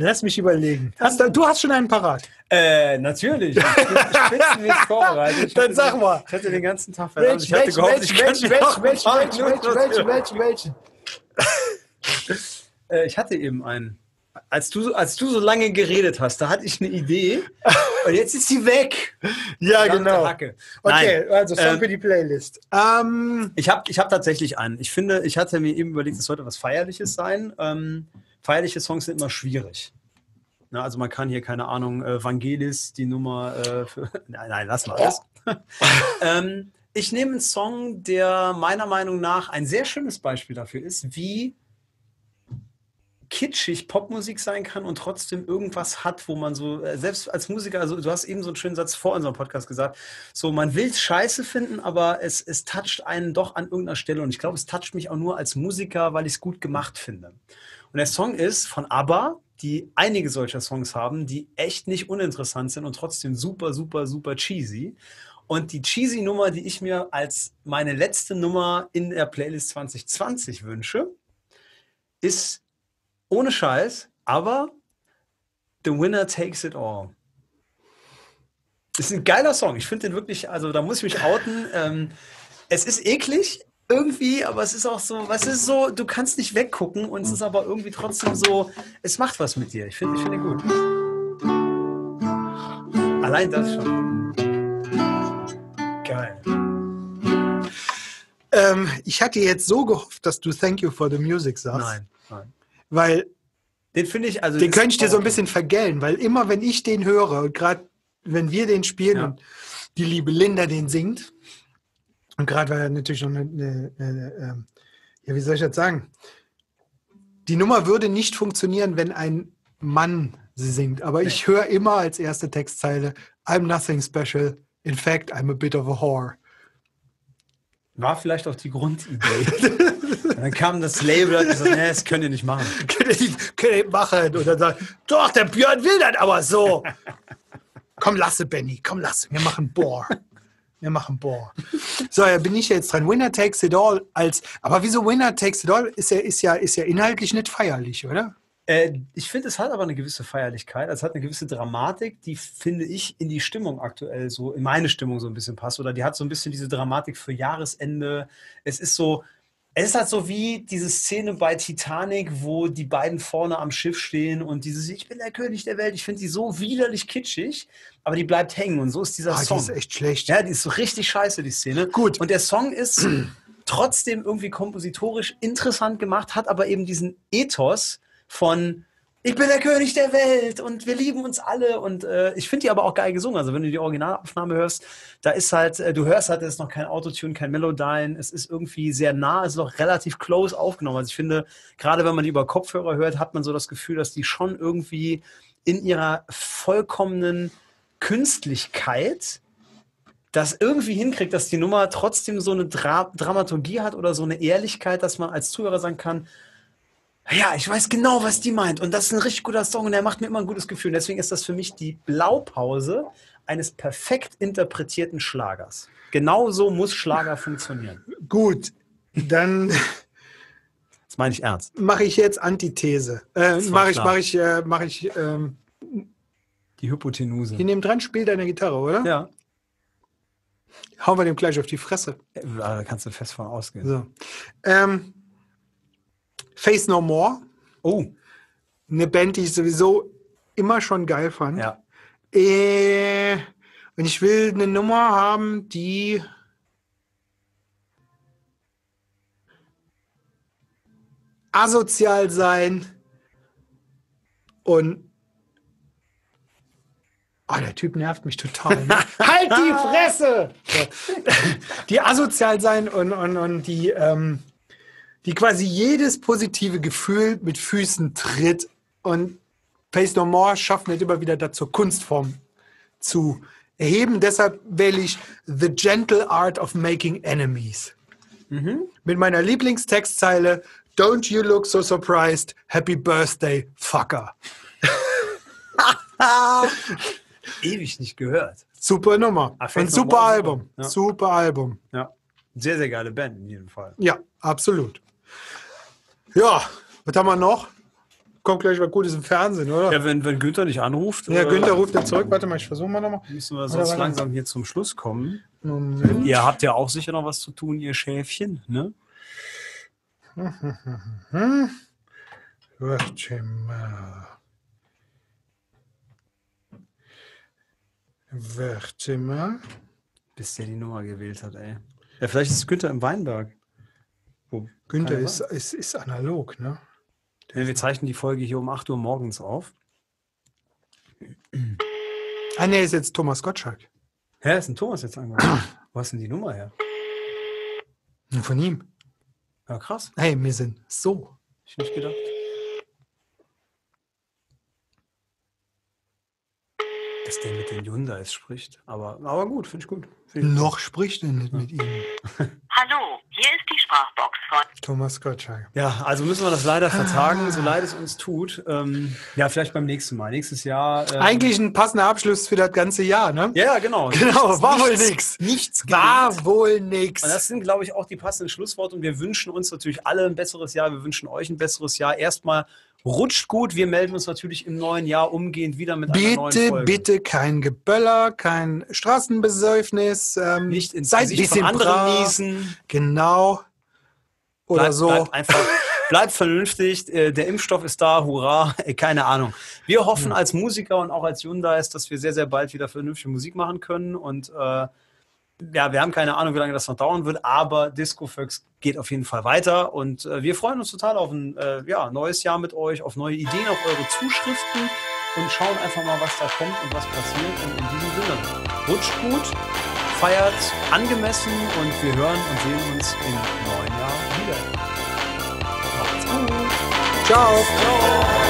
Lass mich überlegen. Hast du, hast schon einen parat. Äh, natürlich. Ich bin spitzenmäßig vorbereitet. Dann sag den- mal. Ich hatte den ganzen Tag verdammt. Ich hatte gehofft, ich welchen, Minuten welchen, welchen, was welchen, welchen? Äh, ich hatte eben einen. Als du, als du so lange geredet hast, da hatte ich eine Idee und jetzt ist sie weg. Ja, Verdammte genau. Hacke. Okay, Nein, also Song ähm, für die Playlist. Ähm, Ich habe ich hab tatsächlich einen. Ich finde, ich hatte mir eben überlegt, es sollte was Feierliches sein. Ähm, feierliche Songs sind immer schwierig. Na, also man kann hier, keine Ahnung, äh, Vangelis, die Nummer äh, für. Nein, nein, lass mal das. ähm, ich nehme einen Song, der meiner Meinung nach ein sehr schönes Beispiel dafür ist, wie kitschig Popmusik sein kann und trotzdem irgendwas hat, wo man so, äh, selbst als Musiker, also du hast eben so einen schönen Satz vor unserem Podcast gesagt, so man will es scheiße finden, aber es, es toucht einen doch an irgendeiner Stelle und ich glaube, es toucht mich auch nur als Musiker, weil ich es gut gemacht finde. Und der Song ist von ABBA, die einige solcher Songs haben, die echt nicht uninteressant sind und trotzdem super, super, super cheesy. Und die cheesy Nummer, die ich mir als meine letzte Nummer in der Playlist 2020 wünsche, ist ohne Scheiß, aber The Winner Takes It All. Ist ein geiler Song. Ich finde den wirklich, also da muss ich mich outen. Ähm, es ist eklig irgendwie, aber es ist auch so, was ist so, du kannst nicht weggucken und es ist aber irgendwie trotzdem so, es macht was mit dir. Ich finde ich finde ihn gut. Allein das schon. Geil. Ähm, ich hatte jetzt so gehofft, dass du Thank You for the Music sagst. Nein, nein. Weil Den finde ich, also. den könnte ich dir so ein bisschen vergällen, weil immer wenn ich den höre und gerade wenn wir den spielen Ja. und die liebe Linda den singt, und gerade weil er natürlich noch eine, eine, eine ähm, ja, wie soll ich das sagen? Die Nummer würde nicht funktionieren, wenn ein Mann sie singt, aber ich höre immer als erste Textzeile I'm nothing special. In fact, I'm a bit of a whore. War vielleicht auch die Grundidee. Und dann kam das Label und gesagt, nee, das könnt ihr nicht machen. Könnt ihr nicht- könnt ihr nicht machen. Und dann sagt, doch, der Björn will das aber so. komm, lasse, Benny, komm, lasse. Wir machen Bohr. Wir machen Bohr. So, ja, bin ich jetzt dran. Winner takes it all als, aber wieso Winner takes it all ist ja, ist ja, ist ja inhaltlich nicht feierlich, oder? Äh, ich finde, es hat aber eine gewisse Feierlichkeit, es hat eine gewisse Dramatik, die, finde ich, in die Stimmung aktuell so, in meine Stimmung so ein bisschen passt. Oder die hat so ein bisschen diese Dramatik für Jahresende. Es ist so, es ist halt so wie diese Szene bei Titanic, wo die beiden vorne am Schiff stehen und dieses Ich bin der König der Welt. Ich finde die so widerlich kitschig, aber die bleibt hängen. Und so ist dieser Ah, die Song. ist echt schlecht. Ja, die ist so richtig scheiße, die Szene. Gut. Und der Song ist trotzdem irgendwie kompositorisch interessant gemacht, hat aber eben diesen Ethos von ich bin der König der Welt und wir lieben uns alle. Und äh, ich finde die aber auch geil gesungen. Also wenn du die Originalaufnahme hörst, da ist halt, äh, du hörst halt, es ist noch kein Autotune, kein Melodyne. Es ist irgendwie sehr nah, es ist auch relativ close aufgenommen. Also ich finde, gerade wenn man die über Kopfhörer hört, hat man so das Gefühl, dass die schon irgendwie in ihrer vollkommenen Künstlichkeit das irgendwie hinkriegt, dass die Nummer trotzdem so eine Dra Dramaturgie hat oder so eine Ehrlichkeit, dass man als Zuhörer sagen kann, ja, ich weiß genau, was die meint. Und das ist ein richtig guter Song und der macht mir immer ein gutes Gefühl. Und deswegen ist das für mich die Blaupause eines perfekt interpretierten Schlagers. Genau so muss Schlager funktionieren. Gut, dann Das meine ich ernst. mache ich jetzt Antithese. Äh, mache ich, mache ich, äh, mache ich, ähm, Die Hypotenuse. hier neben dran spielt deine Gitarre, oder? Ja, Hauen wir dem gleich auf die Fresse. Äh, da kannst du fest von ausgehen. So. Ähm, Face No More, Oh, eine Band, die ich sowieso immer schon geil fand. ja. Äh, und ich will eine Nummer haben, die asozial sein und Oh, der Typ nervt mich total. Ne? halt die Fresse! Die asozial sein und, und, und die, ähm, die quasi jedes positive Gefühl mit Füßen tritt und Face No More schafft nicht immer wieder dazu, Kunstform zu erheben. Deshalb wähle ich The Gentle Art of Making Enemies. Mit meiner Lieblingstextzeile Don't you look so surprised, happy birthday, fucker. Ewig nicht gehört. Super Nummer. Ah, No super Album. ja. Super Album. Ja. Sehr, sehr geile Band in jedem Fall. Ja, absolut. Ja, was haben wir noch? Kommt gleich was Gutes im Fernsehen, oder? Ja, Ja, wenn, wenn Günther nicht anruft, Günther ruft dann zurück. Warte mal, ich versuche mal nochmal. müssen wir sonst langsam hier zum Schluss kommen. Moment. Ihr habt ja auch sicher noch was zu tun, ihr Schäfchen, ne? Warte mal. Warte mal. Bis der die Nummer gewählt hat, ey. Ja, vielleicht ist es Günther im Weinberg. Wo? Günther ist, ist, ist analog, ne? Ja, wir zeichnen die Folge hier um 8 Uhr morgens auf. Ah, ne, ist jetzt Thomas Gottschalk. Hä, ist ein Thomas jetzt angerufen? Wo hast denn die Nummer her? Von ihm. Ja, krass. Hey, wir sind so. Ich nicht gedacht. Dass der mit den Hyundais spricht. Aber, aber gut, finde ich gut. Find ich Noch spricht er nicht mit ihm. Hallo, hier ist die Sprachbox von Thomas Gottschalk. Ja, also müssen wir das leider vertagen, so leid es uns tut. Ähm, ja, vielleicht beim nächsten Mal. Nächstes Jahr. ähm, Eigentlich ein passender Abschluss für das ganze Jahr, ne? Ja, genau. Genau, war wohl nix. Nichts War gelingt. wohl nix. Und das sind, glaube ich, auch die passenden Schlussworte. Und wir wünschen uns natürlich alle ein besseres Jahr. Wir wünschen euch ein besseres Jahr. Erstmal rutscht gut. Wir melden uns natürlich im neuen Jahr umgehend wieder mit einer neuen Bitte, Folge. bitte kein Geböller, kein Straßenbesäufnis. Ähm, Nicht ins seid Gesicht bisschen von anderen brav. niesen. Genau. Oder Bleibt, so. bleibt einfach, bleibt vernünftig. Äh, Der Impfstoff ist da, hurra. Äh, Keine Ahnung. Wir hoffen als Musiker und auch als Hyundais, dass wir sehr, sehr bald wieder vernünftige Musik machen können. Und äh, ja, wir haben keine Ahnung, wie lange das noch dauern wird, aber Disco Fox geht auf jeden Fall weiter und äh, wir freuen uns total auf ein äh, ja, neues Jahr mit euch, auf neue Ideen, auf eure Zuschriften und schauen einfach mal, was da kommt und was passiert. Und in diesem Sinne, rutscht gut, feiert angemessen und wir hören und sehen uns im neuen Jahr wieder. Macht's gut. Ciao. Ciao.